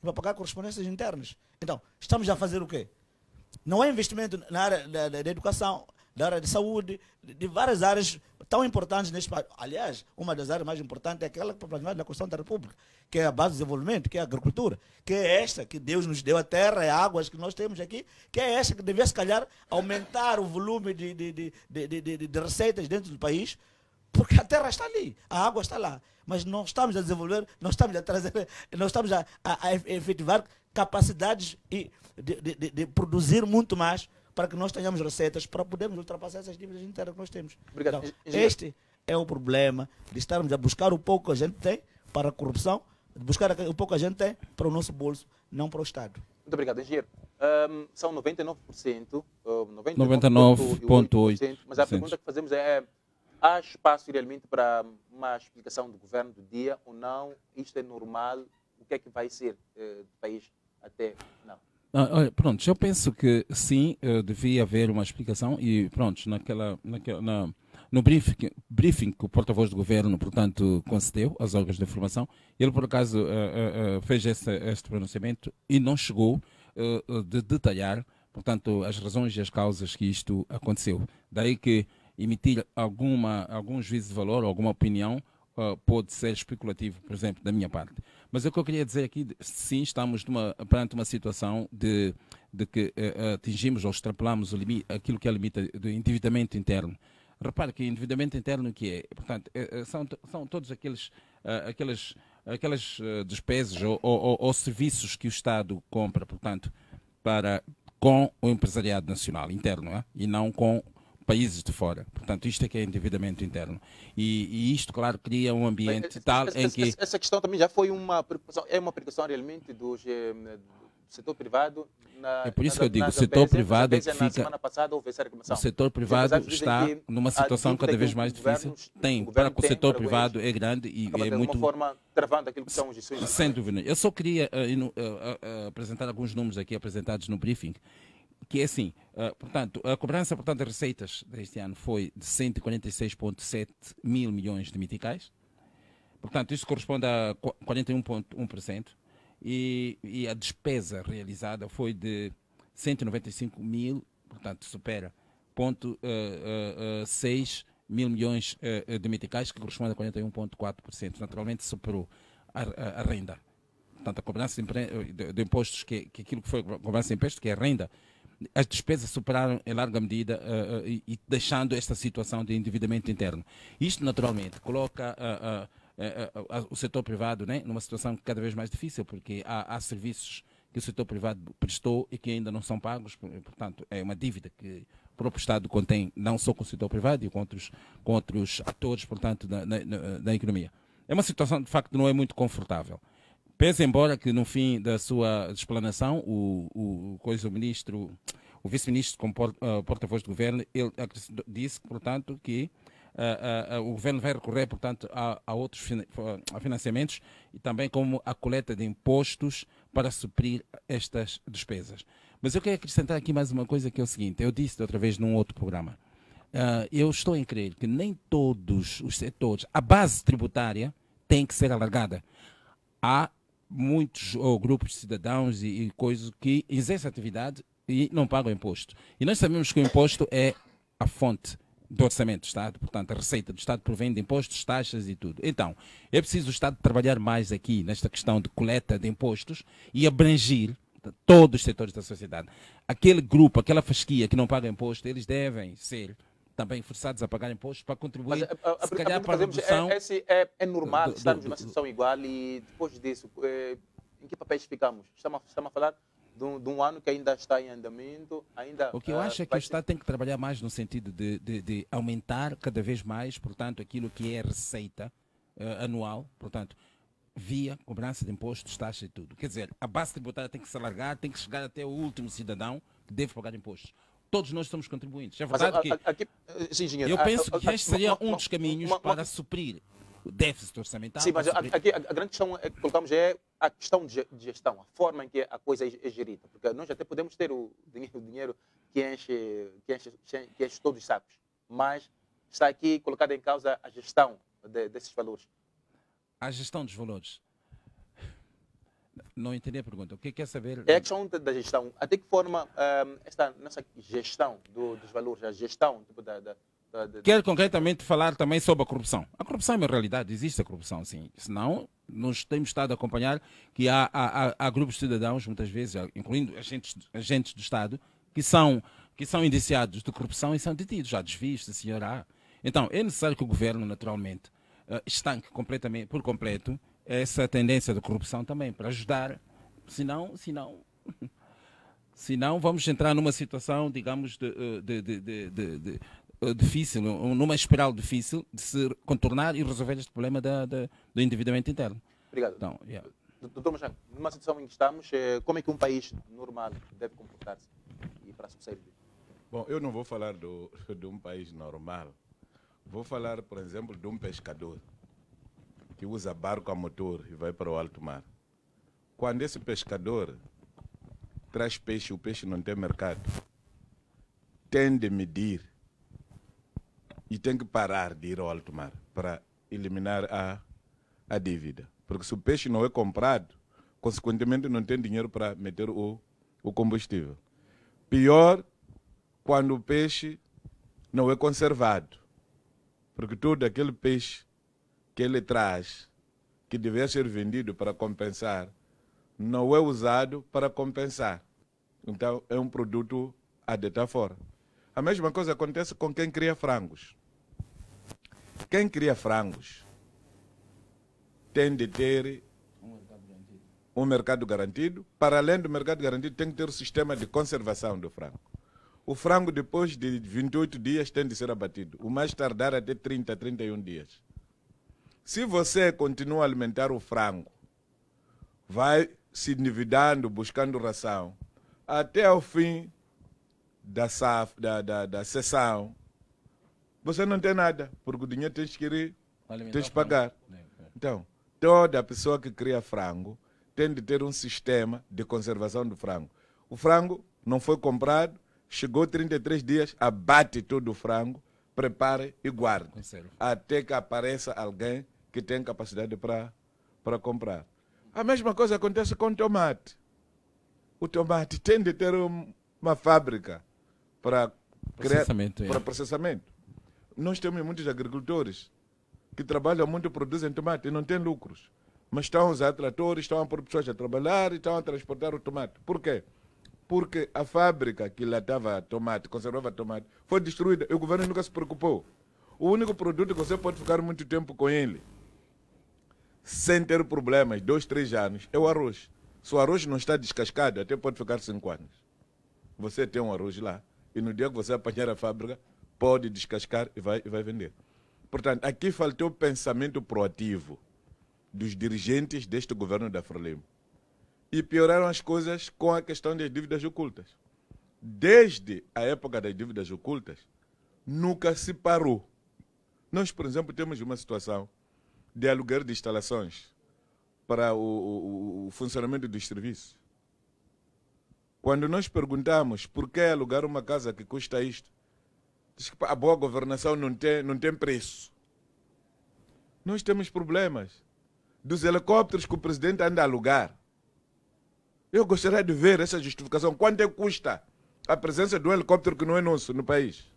É para pagar correspondências internas. Então, estamos a fazer o quê? Não é investimento na área da, da, da educação, da área de saúde, de várias áreas tão importantes neste país. Aliás, uma das áreas mais importantes é aquela que é da Constituição da República, que é a base do desenvolvimento, que é a agricultura, que é esta que Deus nos deu, a terra e águas que nós temos aqui, que é esta que devia, se calhar, aumentar o volume de, de, de, de, de, de receitas dentro do país, porque a terra está ali, a água está lá. Mas não estamos a desenvolver, não estamos a trazer, não estamos a, a, a efetivar capacidades de, de, de, de produzir muito mais para que nós tenhamos receitas para podermos ultrapassar essas dívidas internas que nós temos. Obrigado. Então, este é o problema de estarmos a buscar o pouco que a gente tem para a corrupção, de buscar o pouco que a gente tem para o nosso bolso, não para o Estado. Muito obrigado, engenheiro. Um, são 99%, uh, 99,8%. 99 mas a pergunta que fazemos é: há espaço realmente para uma explicação do governo do dia ou não? Isto é normal? O que é que vai ser uh, do país até não? Ah, pronto, eu penso que sim, uh, devia haver uma explicação e pronto, naquela, naquela na, no briefing, briefing que o porta-voz do governo, portanto, concedeu às órgãos de informação, ele por acaso uh, uh, fez esse, este pronunciamento e não chegou de detalhar, portanto, as razões e as causas que isto aconteceu. Daí que emitir alguma, algum juízo de valor alguma opinião uh, pode ser especulativo, por exemplo, da minha parte. Mas o que eu queria dizer aqui, sim, estamos numa, perante uma situação de, de que uh, atingimos ou extrapolamos o limite, aquilo que é o limite do endividamento interno. Repare que endividamento interno que é, portanto, é, são, são todos aqueles, uh, aqueles, aquelas despesas ou, ou, ou, serviços que o Estado compra, portanto, para, com o empresariado nacional interno, é? e não com países de fora. Portanto, isto é que é endividamento interno. E, e isto, claro, cria um ambiente Mas, tal essa, em que... Essa questão também já foi uma preocupação, é uma preocupação realmente dos, do setor privado na, é por isso na, que eu digo, o setor privado é que fica. semana passada houve essa reclamação. O setor privado está numa situação cada vez mais difícil. Tem, para que o setor privado é grande e é de muito. forma travando aquilo que são os. Sem dúvida. Eu só queria uh, uh, uh, apresentar alguns números aqui apresentados no briefing que é assim, uh, portanto, a cobrança portanto, de receitas deste ano foi de 146,7 mil milhões de meticais. Portanto, isso corresponde a 41,1%. E, e a despesa realizada foi de 195 mil, portanto, supera ponto, uh, uh, 6 mil milhões de meticais, que corresponde a 41,4%. Naturalmente, superou a, a, a, renda. Portanto, a cobrança de impostos, que, que aquilo que foi a cobrança de impostos, que é a renda, as despesas superaram em larga medida uh, uh, e, deixando esta situação de endividamento interno. Isto, naturalmente, coloca uh, o setor privado né, numa situação cada vez mais difícil, porque há, há, serviços que o setor privado prestou e que ainda não são pagos, portanto, é uma dívida que o próprio Estado contém, não só com o setor privado, e com outros, com outros atores, portanto, da, na, na, da economia. É uma situação, de facto, não é muito confortável. Pese embora que no fim da sua explanação, o, o, coisa, o ministro, o vice-ministro uh, porta-voz do governo, ele disse, portanto, que uh, uh, o governo vai recorrer, portanto, a, a outros a financiamentos e também como a coleta de impostos para suprir estas despesas. Mas eu quero acrescentar aqui mais uma coisa que é o seguinte, eu disse outra vez num outro programa. eu estou em crer que nem todos os setores, a base tributária tem que ser alargada. Há muitos ou grupos de cidadãos e, e coisas que exercem atividade e não pagam imposto. E nós sabemos que o imposto é a fonte do orçamento do Estado, portanto, a receita do Estado provém de impostos, taxas e tudo. Então, é preciso o Estado trabalhar mais aqui nesta questão de coleta de impostos e abranger todos os setores da sociedade. Aquele grupo, aquela fasquia que não paga imposto, eles devem ser também forçados a pagar impostos para contribuir, Mas, a, a, se calhar, para a redução... É, é, é normal do, do, estarmos numa situação igual e depois disso, é, em que papéis ficamos? Estamos, estamos a falar de um, de um, ano que ainda está em andamento, ainda... O que eu uh, acho é que o Estado tem que trabalhar mais no sentido de, de, de, aumentar cada vez mais, portanto, aquilo que é receita uh, anual, portanto, via cobrança de impostos, taxas e tudo. Quer dizer, a base tributária tem que se alargar, tem que chegar até o último cidadão que deve pagar impostos todos nós somos contribuintes. É verdade Mas, que aqui, sim, engenheiro, eu penso que este seria um dos caminhos para suprir o déficit orçamentário. Sim, mas aqui a, a, grande questão é, que colocamos é a questão de gestão, a forma em que a coisa é, é gerida. Porque nós até podemos ter o dinheiro, o dinheiro que, enche, que, enche, que enche todos os sacos, mas está aqui colocada em causa a gestão de, desses valores. A gestão dos valores não entendi a pergunta. O que quer saber? É a questão da gestão. Até que forma um, esta nossa gestão do, dos valores, a gestão tipo, da, da, Quero concretamente falar também sobre a corrupção. A corrupção é uma realidade, existe a corrupção, sim. Senão, nós temos estado a acompanhar que há, há, há grupos de cidadãos, muitas vezes, incluindo agentes, agentes do Estado, que são, que são indiciados de corrupção e são detidos. Já desvios, a senhora Então, é necessário que o governo, naturalmente, uh, estanque completamente, por completo essa tendência de corrupção também, para ajudar. Senão, senão, [LAUGHS] senão vamos entrar numa situação, digamos, de, eh, de, de, de eh, difícil, numa espiral difícil de se contornar e resolver este problema da, da do endividamento interno. Obrigado. Então, yeah. Doutor Machado, numa situação em que estamos, eh, como é que um país normal deve comportar-se e para suceder? Bom, eu não vou falar do, [LAUGHS] de um país normal. Vou falar, por exemplo, de um pescador que usa barco a motor e vai para o alto mar. Quando esse pescador traz peixe, o peixe não tem mercado, tem de medir e tem que parar de ir ao alto mar para eliminar a, a dívida. Porque se o peixe não é comprado, consequentemente não tem dinheiro para meter o, o combustível. Pior, quando o peixe não é conservado. Porque todo aquele peixe que ele traz, que devia ser vendido para compensar, não é usado para compensar. Então é um produto a deitar fora. A mesma coisa acontece com quem cria frangos. Quem cria frangos tem de ter um mercado garantido. Para além do mercado garantido, tem que ter o um sistema de conservação do frango. O frango, depois de 28 dias, tem de ser abatido. O mais tardar até 30, 31 dias. Se você continua a alimentar o frango, vai se endividando, buscando ração, até o fim da, saf, da, da, da sessão, você não tem nada, porque o dinheiro tens que ir, tens que pagar. Então, toda pessoa que cria frango tem de ter um sistema de conservação do frango. O frango não foi comprado, chegou 33 dias, abate todo o frango, prepare e guarde. Até que apareça alguém que tem capacidade para comprar. A mesma coisa acontece com o tomate. O tomate tem de ter um, uma fábrica para processamento, criar, é. para processamento. Nós temos muitos agricultores que trabalham muito, produzem tomate e não têm lucros. Mas estão a usar tratores, estão a pôr pessoas a trabalhar e estão a transportar o tomate. Por quê? Porque a fábrica que latava tomate, conservava tomate, foi destruída e o governo nunca se preocupou. O único produto que você pode ficar muito tempo com ele sem ter problemas, dois, três anos, é o arroz. Se o arroz não está descascado, até pode ficar cinco anos. Você tem um arroz lá, e no dia que você apanhar a fábrica, pode descascar e vai, e vai vender. Portanto, aqui faltou pensamento proativo dos dirigentes deste governo da Frelimo. E pioraram as coisas com a questão das dívidas ocultas. Desde a época das dívidas ocultas, nunca se parou. Nós, por exemplo, temos uma situação de aluguer de instalações para o, o, o funcionamento dos serviços. Quando nós perguntamos por que alugar uma casa que custa isto, diz que a boa governação não tem, não tem preço. Nós temos problemas dos helicópteros que o presidente anda a alugar. Eu gostaria de ver essa justificação. Quanto é custa a presença de um helicóptero que não é nosso no país?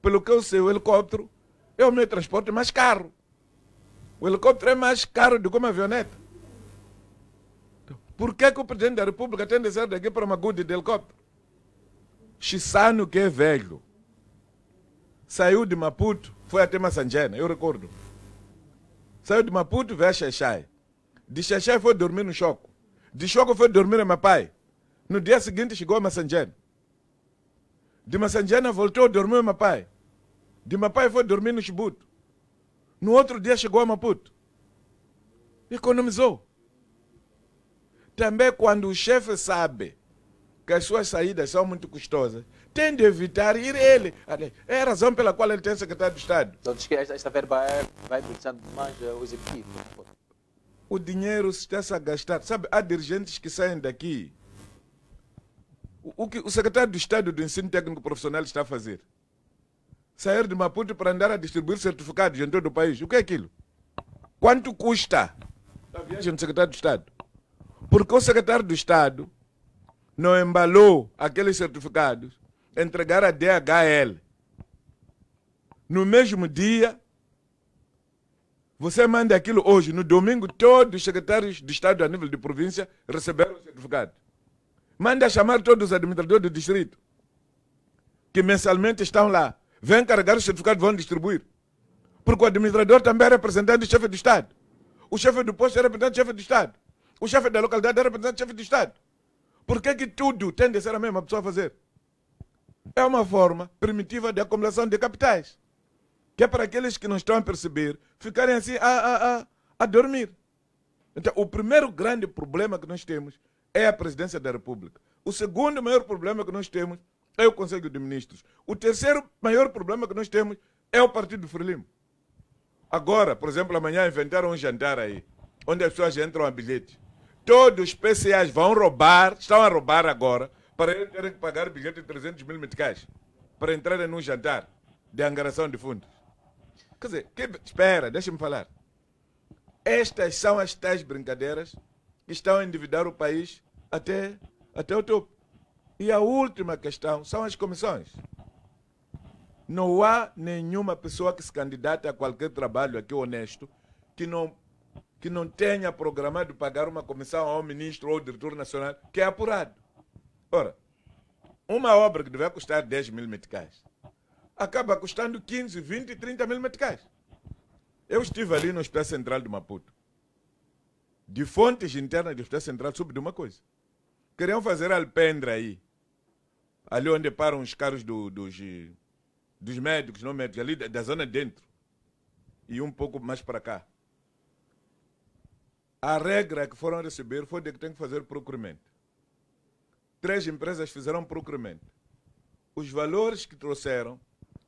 Pelo que eu sei, o helicóptero é o de transporte mais caro. O helicóptero é mais caro do que uma avioneta. Por que, que o presidente da República tem de ser daqui para Magude de helicóptero? Chissano, que é velho, saiu de Maputo, foi até Massanjena, eu recordo. Saiu de Maputo, veio a Xaxai. De Xaxai foi dormir no Choco. De Choco foi dormir em Mapai. No dia seguinte chegou a Massanjena. De Massanjena voltou a dormir em Mapai. De Mapai foi dormir no Chibuto. No outro dia chegou a Maputo. Economizou. Também quando o chefe sabe que as suas saídas são muito custosas, tem de evitar ir ele. É a razão pela qual ele tem secretário de Estado. Então diz que esta, verba é, vai beneficiando mais o executivo. O dinheiro está-se a gastar. Sabe, há dirigentes que saem daqui. O que o secretário de Estado do Ensino Técnico Profissional está a fazer? Sair de Maputo para andar a distribuir certificados em todo o país. O que é aquilo? Quanto custa a viagem do secretário de Estado? Porque o secretário de Estado não embalou aqueles certificados, entregar a DHL. No mesmo dia, você manda aquilo hoje, no domingo, todos os secretários de Estado a nível de província receberam o certificado. Manda chamar todos os administradores do distrito, que mensalmente estão lá vêm carregar o certificado e vão distribuir. Porque o administrador também é representante do chefe do Estado. O chefe do posto é representante do chefe do Estado. O chefe da localidade é representante do chefe do Estado. Por que, que tudo tem de ser a mesma pessoa a fazer? É uma forma primitiva de acumulação de capitais. Que é para aqueles que não estão a perceber ficarem assim a, a, a, a dormir. Então, o primeiro grande problema que nós temos é a presidência da República. O segundo maior problema que nós temos é o Conselho de Ministros. O terceiro maior problema que nós temos é o Partido Frelimo. Agora, por exemplo, amanhã inventaram um jantar aí, onde as pessoas entram a bilhete. Todos os PCAs vão roubar, estão a roubar agora, para eles terem que pagar bilhete de 300 mil meticais para entrarem num jantar de angaração de fundos. Quer dizer, que, espera, deixa-me falar. Estas são as tais brincadeiras que estão a endividar o país até, até o topo. E a última questão são as comissões. Não há nenhuma pessoa que se candidata a qualquer trabalho aqui honesto que não, que não tenha programado pagar uma comissão ao ministro ou ao diretor nacional que é apurado. Ora, uma obra que deve custar 10 mil meticais acaba custando 15, 20, 30 mil meticais. Eu estive ali no Hospital Central de Maputo. De fontes internas do Hospital Central soube de uma coisa. Queriam fazer alpendre aí. Ali onde param os carros do, dos, dos médicos, não médicos, ali da, da zona dentro. E um pouco mais para cá. A regra que foram receber foi de que tem que fazer procuramento. Três empresas fizeram procuramento. Os valores que trouxeram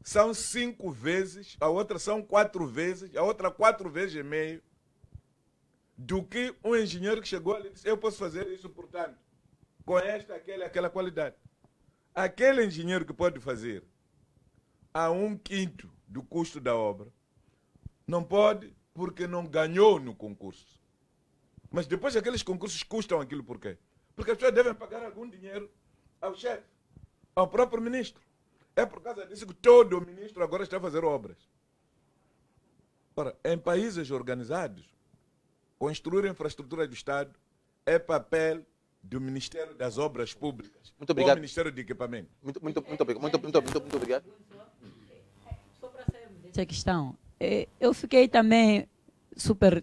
são cinco vezes, a outra são quatro vezes, a outra quatro vezes e meio do que um engenheiro que chegou ali e disse: Eu posso fazer isso, portanto, com esta, aquela, aquela qualidade. Aquele engenheiro que pode fazer a um quinto do custo da obra, não pode porque não ganhou no concurso. Mas depois aqueles concursos custam aquilo por quê? Porque as pessoas devem pagar algum dinheiro ao chefe, ao próprio ministro. É por causa disso que todo ministro agora está a fazer obras. Ora, em países organizados, construir infraestrutura do Estado é papel do Ministério das Obras Públicas. Muito obrigado. Ou Ministério de Equipamento. Muito, muito, muito, obrigado. Muito, muito, muito, muito obrigado. Só para sairmos dessa questão, eh, eu fiquei também super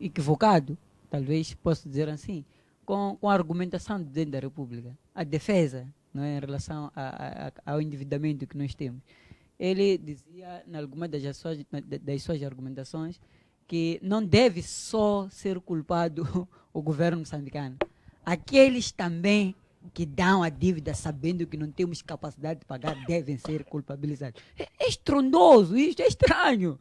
equivocado, talvez posso dizer assim, com, com a argumentação do presidente da República, a defesa não é, em relação a, a, ao endividamento que nós temos. Ele dizia, em alguma das suas, das suas argumentações, que não deve só ser culpado [LAUGHS] o governo moçambicano. Aqueles também que dão a dívida sabendo que não temos capacidade de pagar devem ser culpabilizados. É, é estrondoso isto, é estranho.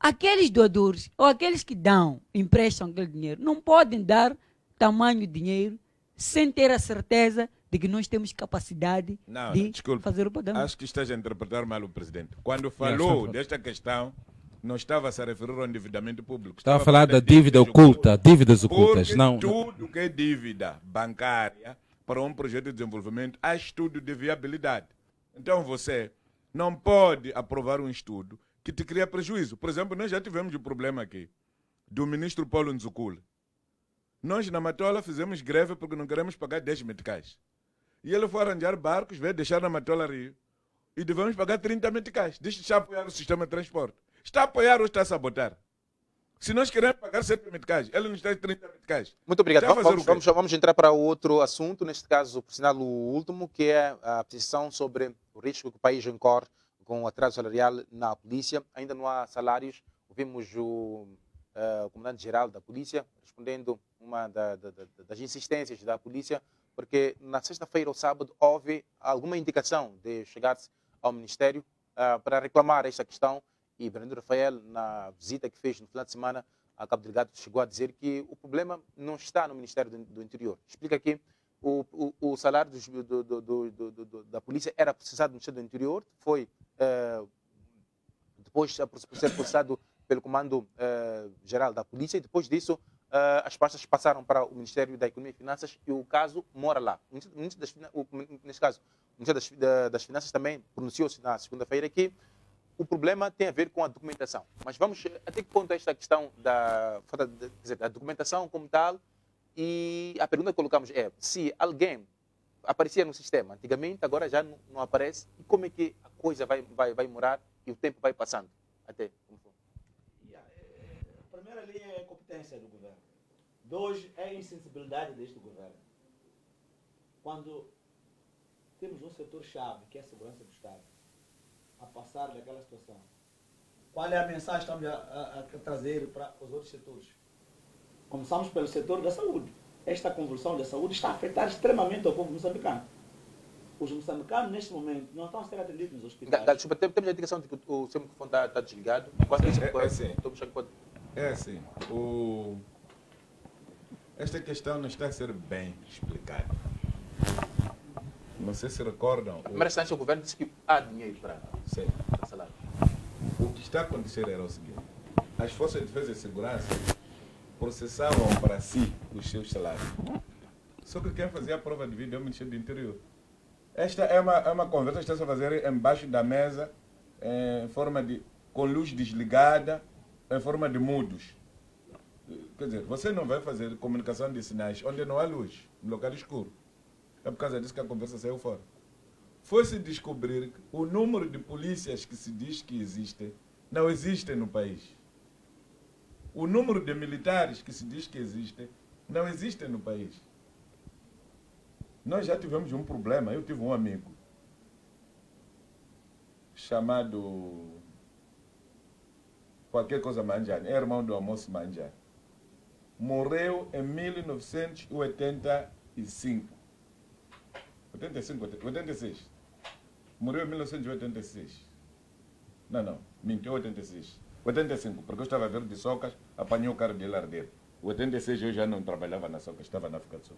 Aqueles doadores ou aqueles que dão, emprestam aquele dinheiro, não podem dar tamanho dinheiro sem ter a certeza de que nós temos capacidade Não, de não, desculpe. fazer o pagamento. Acho que estás a interpretar mal o presidente. Quando falou desta questão, não estava a se referir ao endividamento público. Estava a falar da dívida oculta, dívidas ocultas. Porque Não, tudo que é dívida bancária para um projeto de desenvolvimento, há estudo de viabilidade. Então você não pode aprovar um estudo que te cria prejuízo. Por exemplo, nós já tivemos o problema aqui do ministro Paulo Nzukula. Nós na Matola fizemos greve porque não queremos pagar 10 meticais. E ele foi arranjar barcos, veio deixar na Matola Rio. E devemos pagar 30 meticais. Deixa de apoiar o sistema de transporte. Está a apoiar ou está a sabotar? Se nós queremos pagar 7 meticais, ele nos traz 30 meticais. Muito obrigado. Vamos, vamos, vamos entrar para outro assunto, neste caso, por sinal, o último, que é a petição sobre o risco que o país incorre com o atraso salarial na polícia. Ainda não há salários. Ouvimos o, eh, o comandante-geral da polícia respondendo uma da- da- da- das insistências da polícia, porque na sexta-feira ou sábado houve alguma indicação de chegar-se ao Ministério ah, para reclamar esta questão e Brando Rafael, na visita que fez no final de semana a Cabo Delgado, chegou a dizer que o problema não está no Ministério do, Interior. Explica aqui, o, o, o salário dos- do, do, da polícia era processado no Ministério do Interior, foi eh, depois ser processado pelo Comando eh, Geral da Polícia e depois disso eh, as pastas passaram para o Ministério da Economia e Finanças e o caso mora lá. O neste caso, o Ministério das, da- das Finanças também pronunciou-se na segunda-feira que o problema tem a ver com a documentação. Mas vamos até que ponto esta questão da, da documentação como tal e a pergunta que colocamos é se alguém aparecia no sistema antigamente, agora já não, não aparece, e como é que a coisa vai, vai, vai morar e o tempo vai passando até? como for? A primeira linha é a incompetência do governo. Dois, é a insensibilidade deste governo. Quando temos um setor-chave, que é a segurança do Estado, a passar daquela situação, qual é a mensagem que estamos a, a- a trazer para os outros setores? Começamos pelo setor da saúde. Esta convulsão da saúde está a afetar extremamente o povo moçambicano. Os moçambicanos, neste momento, não estão a ser atendidos nos hospitais. ga- Desculpa, tem- temos a indicação de que o seu microfone está, está desligado. Quase isso, É- é sim. É assim, o... esta questão não está a ser bem explicada. Não sei se recordam. A o- primeira instância, o governo disse que há dinheiro para, Sim. para salário. O que está a acontecer era o seguinte: as forças de defesa e segurança processavam para si os seus salários. Só que quem fazia a prova de vida é o Ministério do Interior. Esta é uma, é uma conversa que está a fazer embaixo da mesa, em forma de. com luz desligada, em forma de mudos. Quer dizer, você não vai fazer comunicação de sinais onde não há luz, no local escuro. É por causa disso que a conversa saiu fora. Foi-se descobrir o número de polícias que se diz que existem não existe no país. O número de militares que se diz que existem não existe no país. Nós já tivemos um problema. Eu tive um amigo chamado qualquer coisa Manjani, é irmão do almoço Manjani. Morreu em 1985. 85, 86. Morreu em 1986. Não, não, mentiu 86. 85, porque eu estava a ver de Socas, apanhou o carro dele arder. 86 eu já não trabalhava na Socas, estava na África do Sul.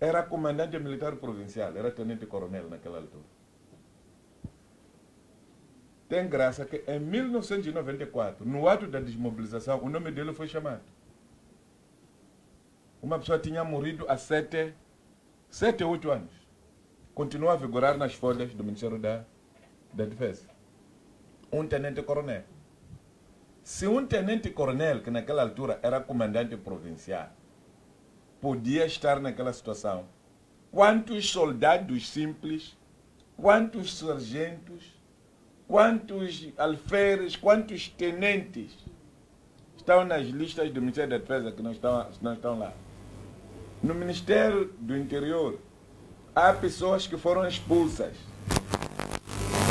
Era comandante militar provincial, era tenente-coronel naquela altura. Tem graça que em 1994, no ato da desmobilização, o nome dele foi chamado. Uma pessoa tinha morrido há sete, sete ou oito anos. Continua a vigorar nas folhas do Ministério da, da Defesa. Um tenente-coronel. Se um tenente-coronel, que naquela altura era comandante provincial, podia estar naquela situação, quantos soldados simples, quantos sargentos, quantos alferes, quantos tenentes estão nas listas do Ministério da Defesa que não estão, não estão lá? No Ministério do Interior, há pessoas que foram expulsas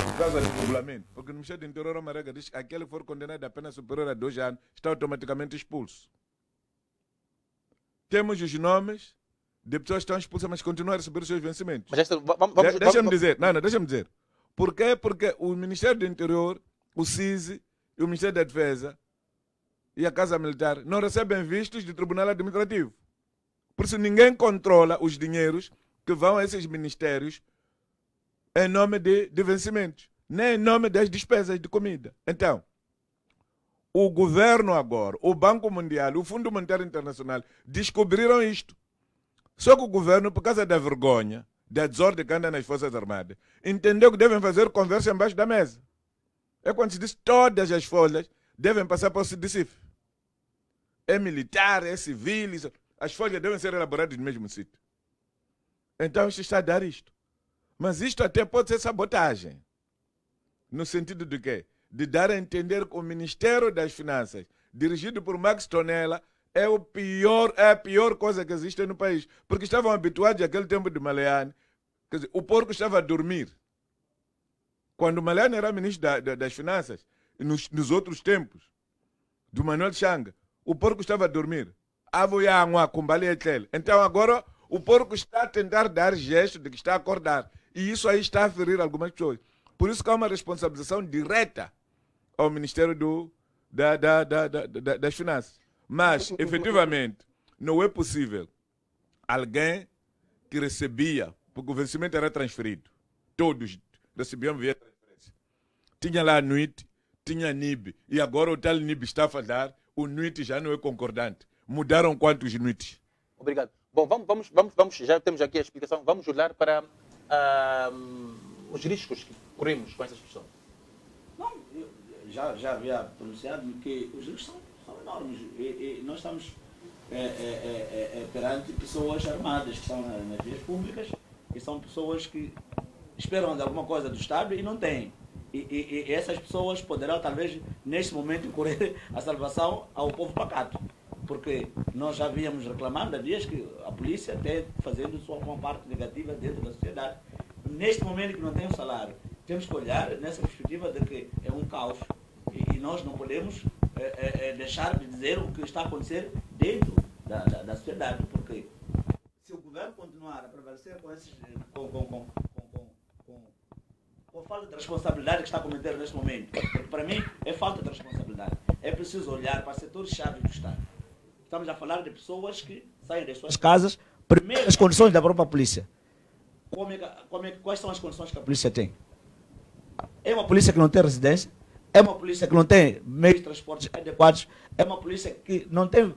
por causa do populamento. Porque no Ministério do Interior, a Marega diz que aquele que for condenado a pena superior a dois anos está automaticamente expulso. Temos os nomes de pessoas que estão expulsas, mas continuam a receber os seus vencimentos. Mas esta, vamos, vamos, De- Deixa-me dizer, não, não, deixa-me dizer. Por quê? Porque o Ministério do Interior, o CISI e o Ministério da Defesa e a Casa Militar não recebem vistos do Tribunal Administrativo. Por isso ninguém controla os dinheiros que vão a esses ministérios em nome de, de vencimentos, nem em nome das despesas de comida. Então, o governo agora, o Banco Mundial, o Fundo Monetário Internacional descobriram isto. Só que o governo, por causa da vergonha, da desordem que anda nas Forças Armadas, entendeu que devem fazer conversa embaixo da mesa. É quando se diz todas as folhas devem passar para o CIDCIF. É militar, é civil, isso- as folhas devem ser elaboradas no mesmo sítio. Então isto está a dar isto. Mas isto até pode ser sabotagem. No sentido de quê? De dar a entender que o Ministério das Finanças, dirigido por Max Tonella, é, o pior, é a pior coisa que existe no país. Porque estavam habituados àquele tempo de Maleane. Quer dizer, o porco estava a dormir. Quando Maleane era ministro da- da- das Finanças, nos, nos outros tempos, do Manuel Changa, o porco estava a dormir. Avoiangwa, kumbali etlele. Então agora o porco está a tentar dar gesto de que está a acordar. E isso aí está a ferir algumas pessoas. Por isso que há uma responsabilização direta ao Ministério do, da, da, da- da- das Finanças. Mas, efetivamente, não é possível alguém que recebia, porque o vencimento era transferido. Todos recebiam via transferência. Tinha lá a NUIT, tinha a NIB, e agora o tal NIB está a falhar, o NUIT já não é concordante. Mudaram quantos NUITs? Obrigado. Bom, vamos, vamos, vamos, vamos, já temos aqui a explicação. Vamos olhar para ah, os riscos que corremos com essa situação. Não, eu já, já havia pronunciado que os riscos são, são enormes. E, e nós estamos é, é, é, perante pessoas armadas que estão na- nas vias públicas e são pessoas que esperam de alguma coisa do Estado e não têm. E, e- e essas pessoas poderão, talvez, neste momento, correr a salvação ao povo pacato. Porque nós já víamos reclamando há dias que a polícia até fazendo sua parte negativa dentro da sociedade. Neste momento que não tem um salário, temos que olhar nessa perspectiva de que é um caos e, e nós não podemos eh, eh, deixar de dizer o que está a acontecer dentro da, da, da sociedade. Porque se o governo continuar a prevalecer com, esses, com, com, com a falta de responsabilidade que está a cometer neste momento, porque para mim é falta de responsabilidade. É preciso olhar para setores-chave do Estado. Estamos a falar de pessoas que saem das suas casas, primeiro as condições da própria polícia. Como é como é quais são as condições que a polícia tem? É uma polícia que não tem residência, é uma polícia que não tem meios de transporte adequados, é uma polícia que não tem,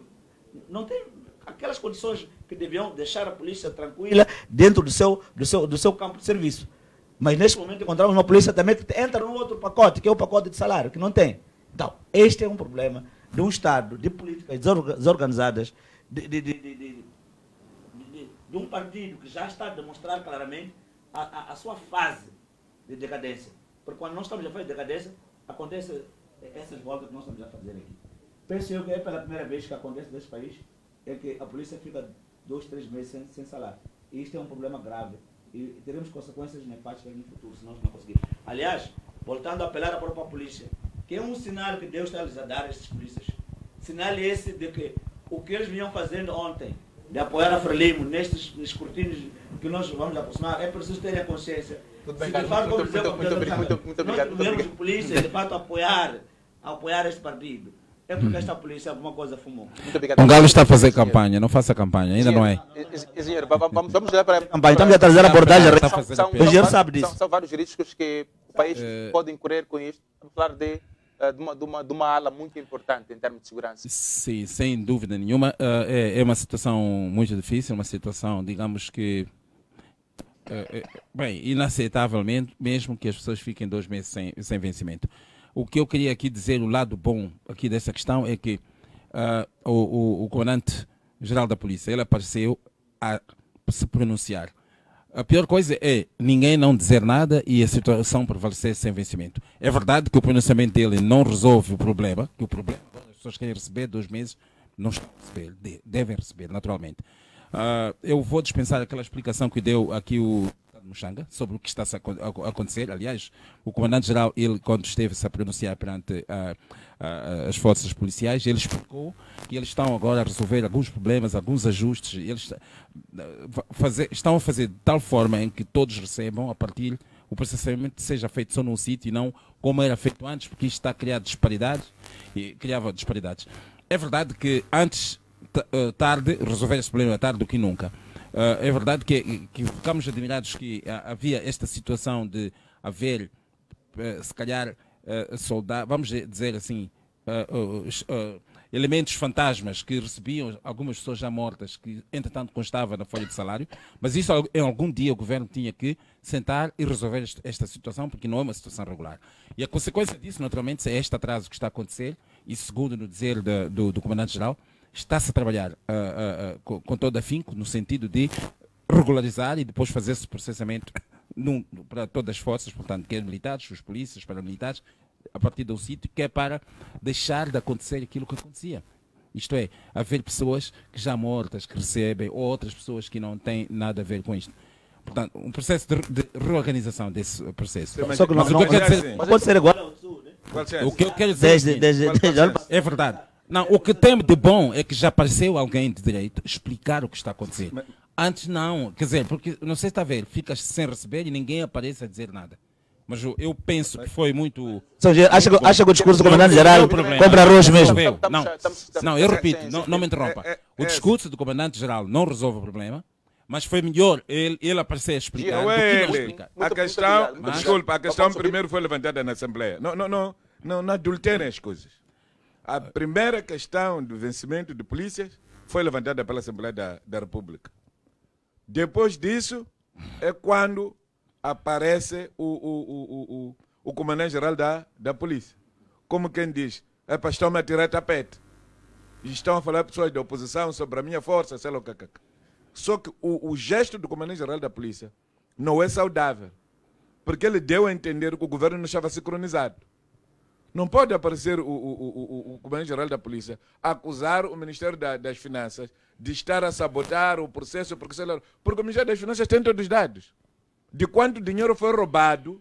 não tem aquelas condições que deviam deixar a polícia tranquila dentro do seu, do seu, do seu campo de serviço. Mas neste momento encontramos uma polícia também que entra num outro pacote, que é o pacote de salário, que não tem. Então, este é um problema de um Estado, de políticas desorganizadas, de, de, de, de, um partido que já está a demonstrar claramente a, a, a, sua fase de decadência. Porque quando nós estamos a fazer decadência, acontece essas voltas que nós estamos a fazer aqui. Penso eu que é pela primeira vez que acontece neste país, é que a polícia fica dois, três meses sem, sem salário. E isto é um problema grave e teremos consequências nefastas no futuro se nós não conseguirmos. Aliás, voltando a apelar à própria polícia, que é um sinal que Deus está lhes a dar a esses polícias. Sinal esse de que o que eles vinham fazendo ontem, de apoiar a Frelimo nestes escrutínios que nós vamos aproximar, é preciso ter a consciência. Muito bem, muito, muito, muito, muito, muito obrigado. Nós devemos polícia, de fato, apoiar, apoiar este partido. É porque esta polícia alguma coisa fumou. Muito obrigado. Um galo está a fazer campanha, não faça campanha, ainda não é. Engenheiro, vamos, vamos já para. Campanha, estamos a trazer a abordagem. A. O engenheiro sabe disso. são, vários riscos que o país Eh, pode incorrer com isto. Vamos falar de, eh, de, uma, de, uma, de uma ala muito importante em termos de segurança. Sim, sem dúvida nenhuma. Ah, é, é uma situação muito difícil, uma situação, digamos que. é, bem, inaceitável mesmo que as pessoas fiquem dois meses sem, sem vencimento. O que eu queria aqui dizer, o lado bom aqui dessa questão é que ah, o, o, o comandante-geral da polícia, ele apareceu a se pronunciar. A pior coisa é ninguém não dizer nada e a situação prevalecer sem vencimento. É verdade que o pronunciamento dele não resolve o problema, que o problema, as pessoas querem receber dois meses, não estão a receber, de- devem receber, naturalmente. Ah, eu vou dispensar aquela explicação que deu aqui o Muxanga sobre o que está a acon- a acontecer. Aliás, o comandante-geral, ele, quando esteve-se a pronunciar perante ah, as forças policiais, ele explicou que eles estão agora a resolver alguns problemas, alguns ajustes. Eles ah, fazer, estão a fazer de tal forma em que todos recebam a partir o processamento seja feito só num sítio e não como era feito antes, porque isto está a criar disparidades e criava disparidades. É verdade que antes eh, tarde resolver esse problema é tarde do que nunca. Eh, é verdade que, que ficamos admirados que havia esta situação de haver, eh, se calhar, soldados, vamos dizer assim, eh, eh, elementos fantasmas que recebiam algumas pessoas já mortas, que entretanto constava na folha de salário, mas isso em algum dia o governo tinha que sentar e resolver est- esta situação, porque não é uma situação regular. E a consequência disso, naturalmente, é este atraso que está a acontecer, e segundo no dizer da- do, do comandante-geral, está-se a trabalhar ah, ah, ah, com, com todo afinco, no sentido de regularizar e depois fazer esse processamento num- para todas as forças, portanto, quer militares, os polícias, paramilitares, a partir um sítio que é para deixar de acontecer aquilo que acontecia. Isto é, haver pessoas que já mortas, que recebem, ou outras pessoas que não têm nada a ver com isto. Portanto, um processo de, de reorganização desse processo. Mas- Só que não, mas o não, que eu quero mas- dizer, não pode ser igual o que eu quero dizer é o Desde, desde, é verdade. Não, o que tem de bom é que já apareceu alguém de direito explicar o que está acontecendo. Mas- Antes não, quer dizer, porque não sei se está a ver, fica sem receber e ninguém aparece a dizer nada. Mas eu, eu penso que foi muito. Acha, que- acha que o discurso do comandante-geral Não, problema. compra arroz mesmo? Não, não, eu repito, sim, não, sim. não me interrompa. É, é, O é- discurso do comandante-geral não resolve o problema, mas foi melhor ele, ele aparecer a explicar do que não ele. explicar. Muito- A muito questão, obrigado, muito desculpa, a questão primeiro foi levantada na Assembleia. Não, não, não, não, não adulterem as coisas. A primeira questão do vencimento de polícias foi levantada pela Assembleia da, da República. Depois disso, é quando aparece o, o, o, o, o, comandante-geral da, da polícia. Como quem diz, é para estão-me a tirar tapete. Estão a falar pessoas da oposição sobre a minha força, sei lá o que. Só que o, o gesto do comandante-geral da polícia não é saudável. Porque ele deu a entender que o governo não estava sincronizado. Não pode aparecer o, o, o, o, comandante-geral da polícia acusar o Ministério da- das Finanças de estar a sabotar o processo, porque, lá, porque o Ministério das Finanças tem todos os dados de quanto dinheiro foi roubado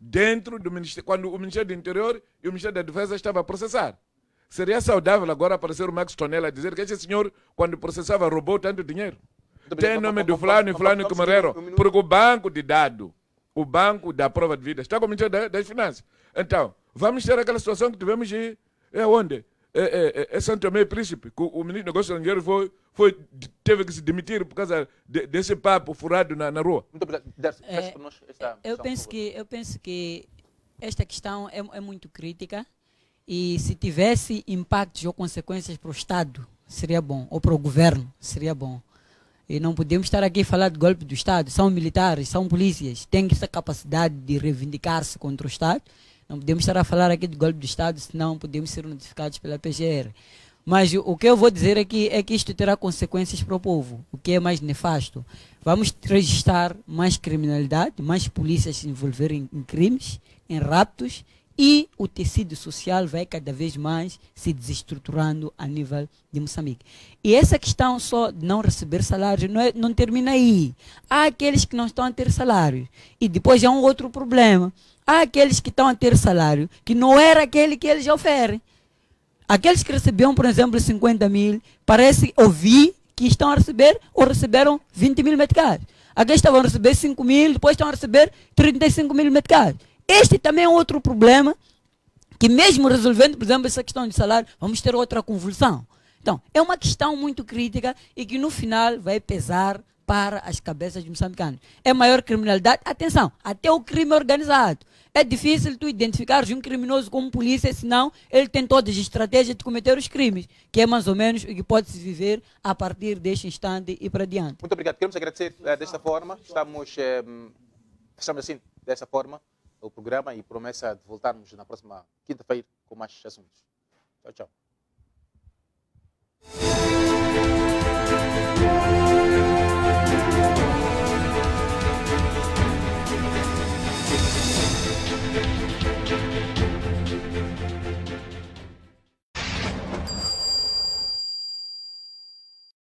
dentro do Ministério, quando o Ministério do Interior e o Ministério da Defesa estavam a processar. Seria saudável agora aparecer o Max Tonella a dizer que esse senhor, quando processava, roubou tanto dinheiro. Tem nome do fulano e fulano minuto. Porque o banco de dado, o banco da prova de vida, está com o Ministério da- das Finanças. Então, vamos ter aquela situação que tivemos de. É onde? É, é, é, é Santo Tomé e Príncipe, que o ministro do Negócio Estrangeiro foi, foi, teve que se demitir por causa de- desse papo furado na, na rua. Muito obrigado. É, Eu penso que eu penso que esta questão é, é muito crítica e se tivesse impactos ou consequências para o Estado, seria bom, ou para o governo, seria bom. E não podemos estar aqui a falar de golpe do Estado. São militares, são polícias, têm essa capacidade de reivindicar-se contra o Estado. Não podemos estar a falar aqui de golpe do Estado, senão podemos ser notificados pela PGR. Mas o que eu vou dizer aqui é que isto terá consequências para o povo, o que é mais nefasto. Vamos registrar mais criminalidade, mais polícias se envolverem em crimes, em raptos e o tecido social vai cada vez mais se desestruturando a nível de Moçambique. E essa questão só de não receber salário não, é, não termina aí. Há aqueles que não estão a ter salário. E depois há um outro problema. Há aqueles que estão a ter salário que não era aquele que eles oferem. Aqueles que recebiam, por exemplo, 50 mil, parece ouvir que estão a receber ou receberam 20 mil meticais. Aqueles estavam a receber 5 mil, depois estão a receber 35 mil meticais. Este também é outro problema que mesmo resolvendo, por exemplo, essa questão de salário, vamos ter outra convulsão. Então, é uma questão muito crítica e que no final vai pesar para as cabeças de moçambicanos. É maior criminalidade, atenção, até o crime organizado. É difícil tu identificar um criminoso como polícia, senão ele tem todas as estratégias de cometer os crimes, que é mais ou menos o que pode se viver a partir deste instante e para diante. Muito obrigado. Queremos agradecer uh, desta forma. Estamos, um, estamos assim, dessa forma, o programa e promessa de voltarmos na próxima quinta-feira com mais assuntos. Tchau, tchau.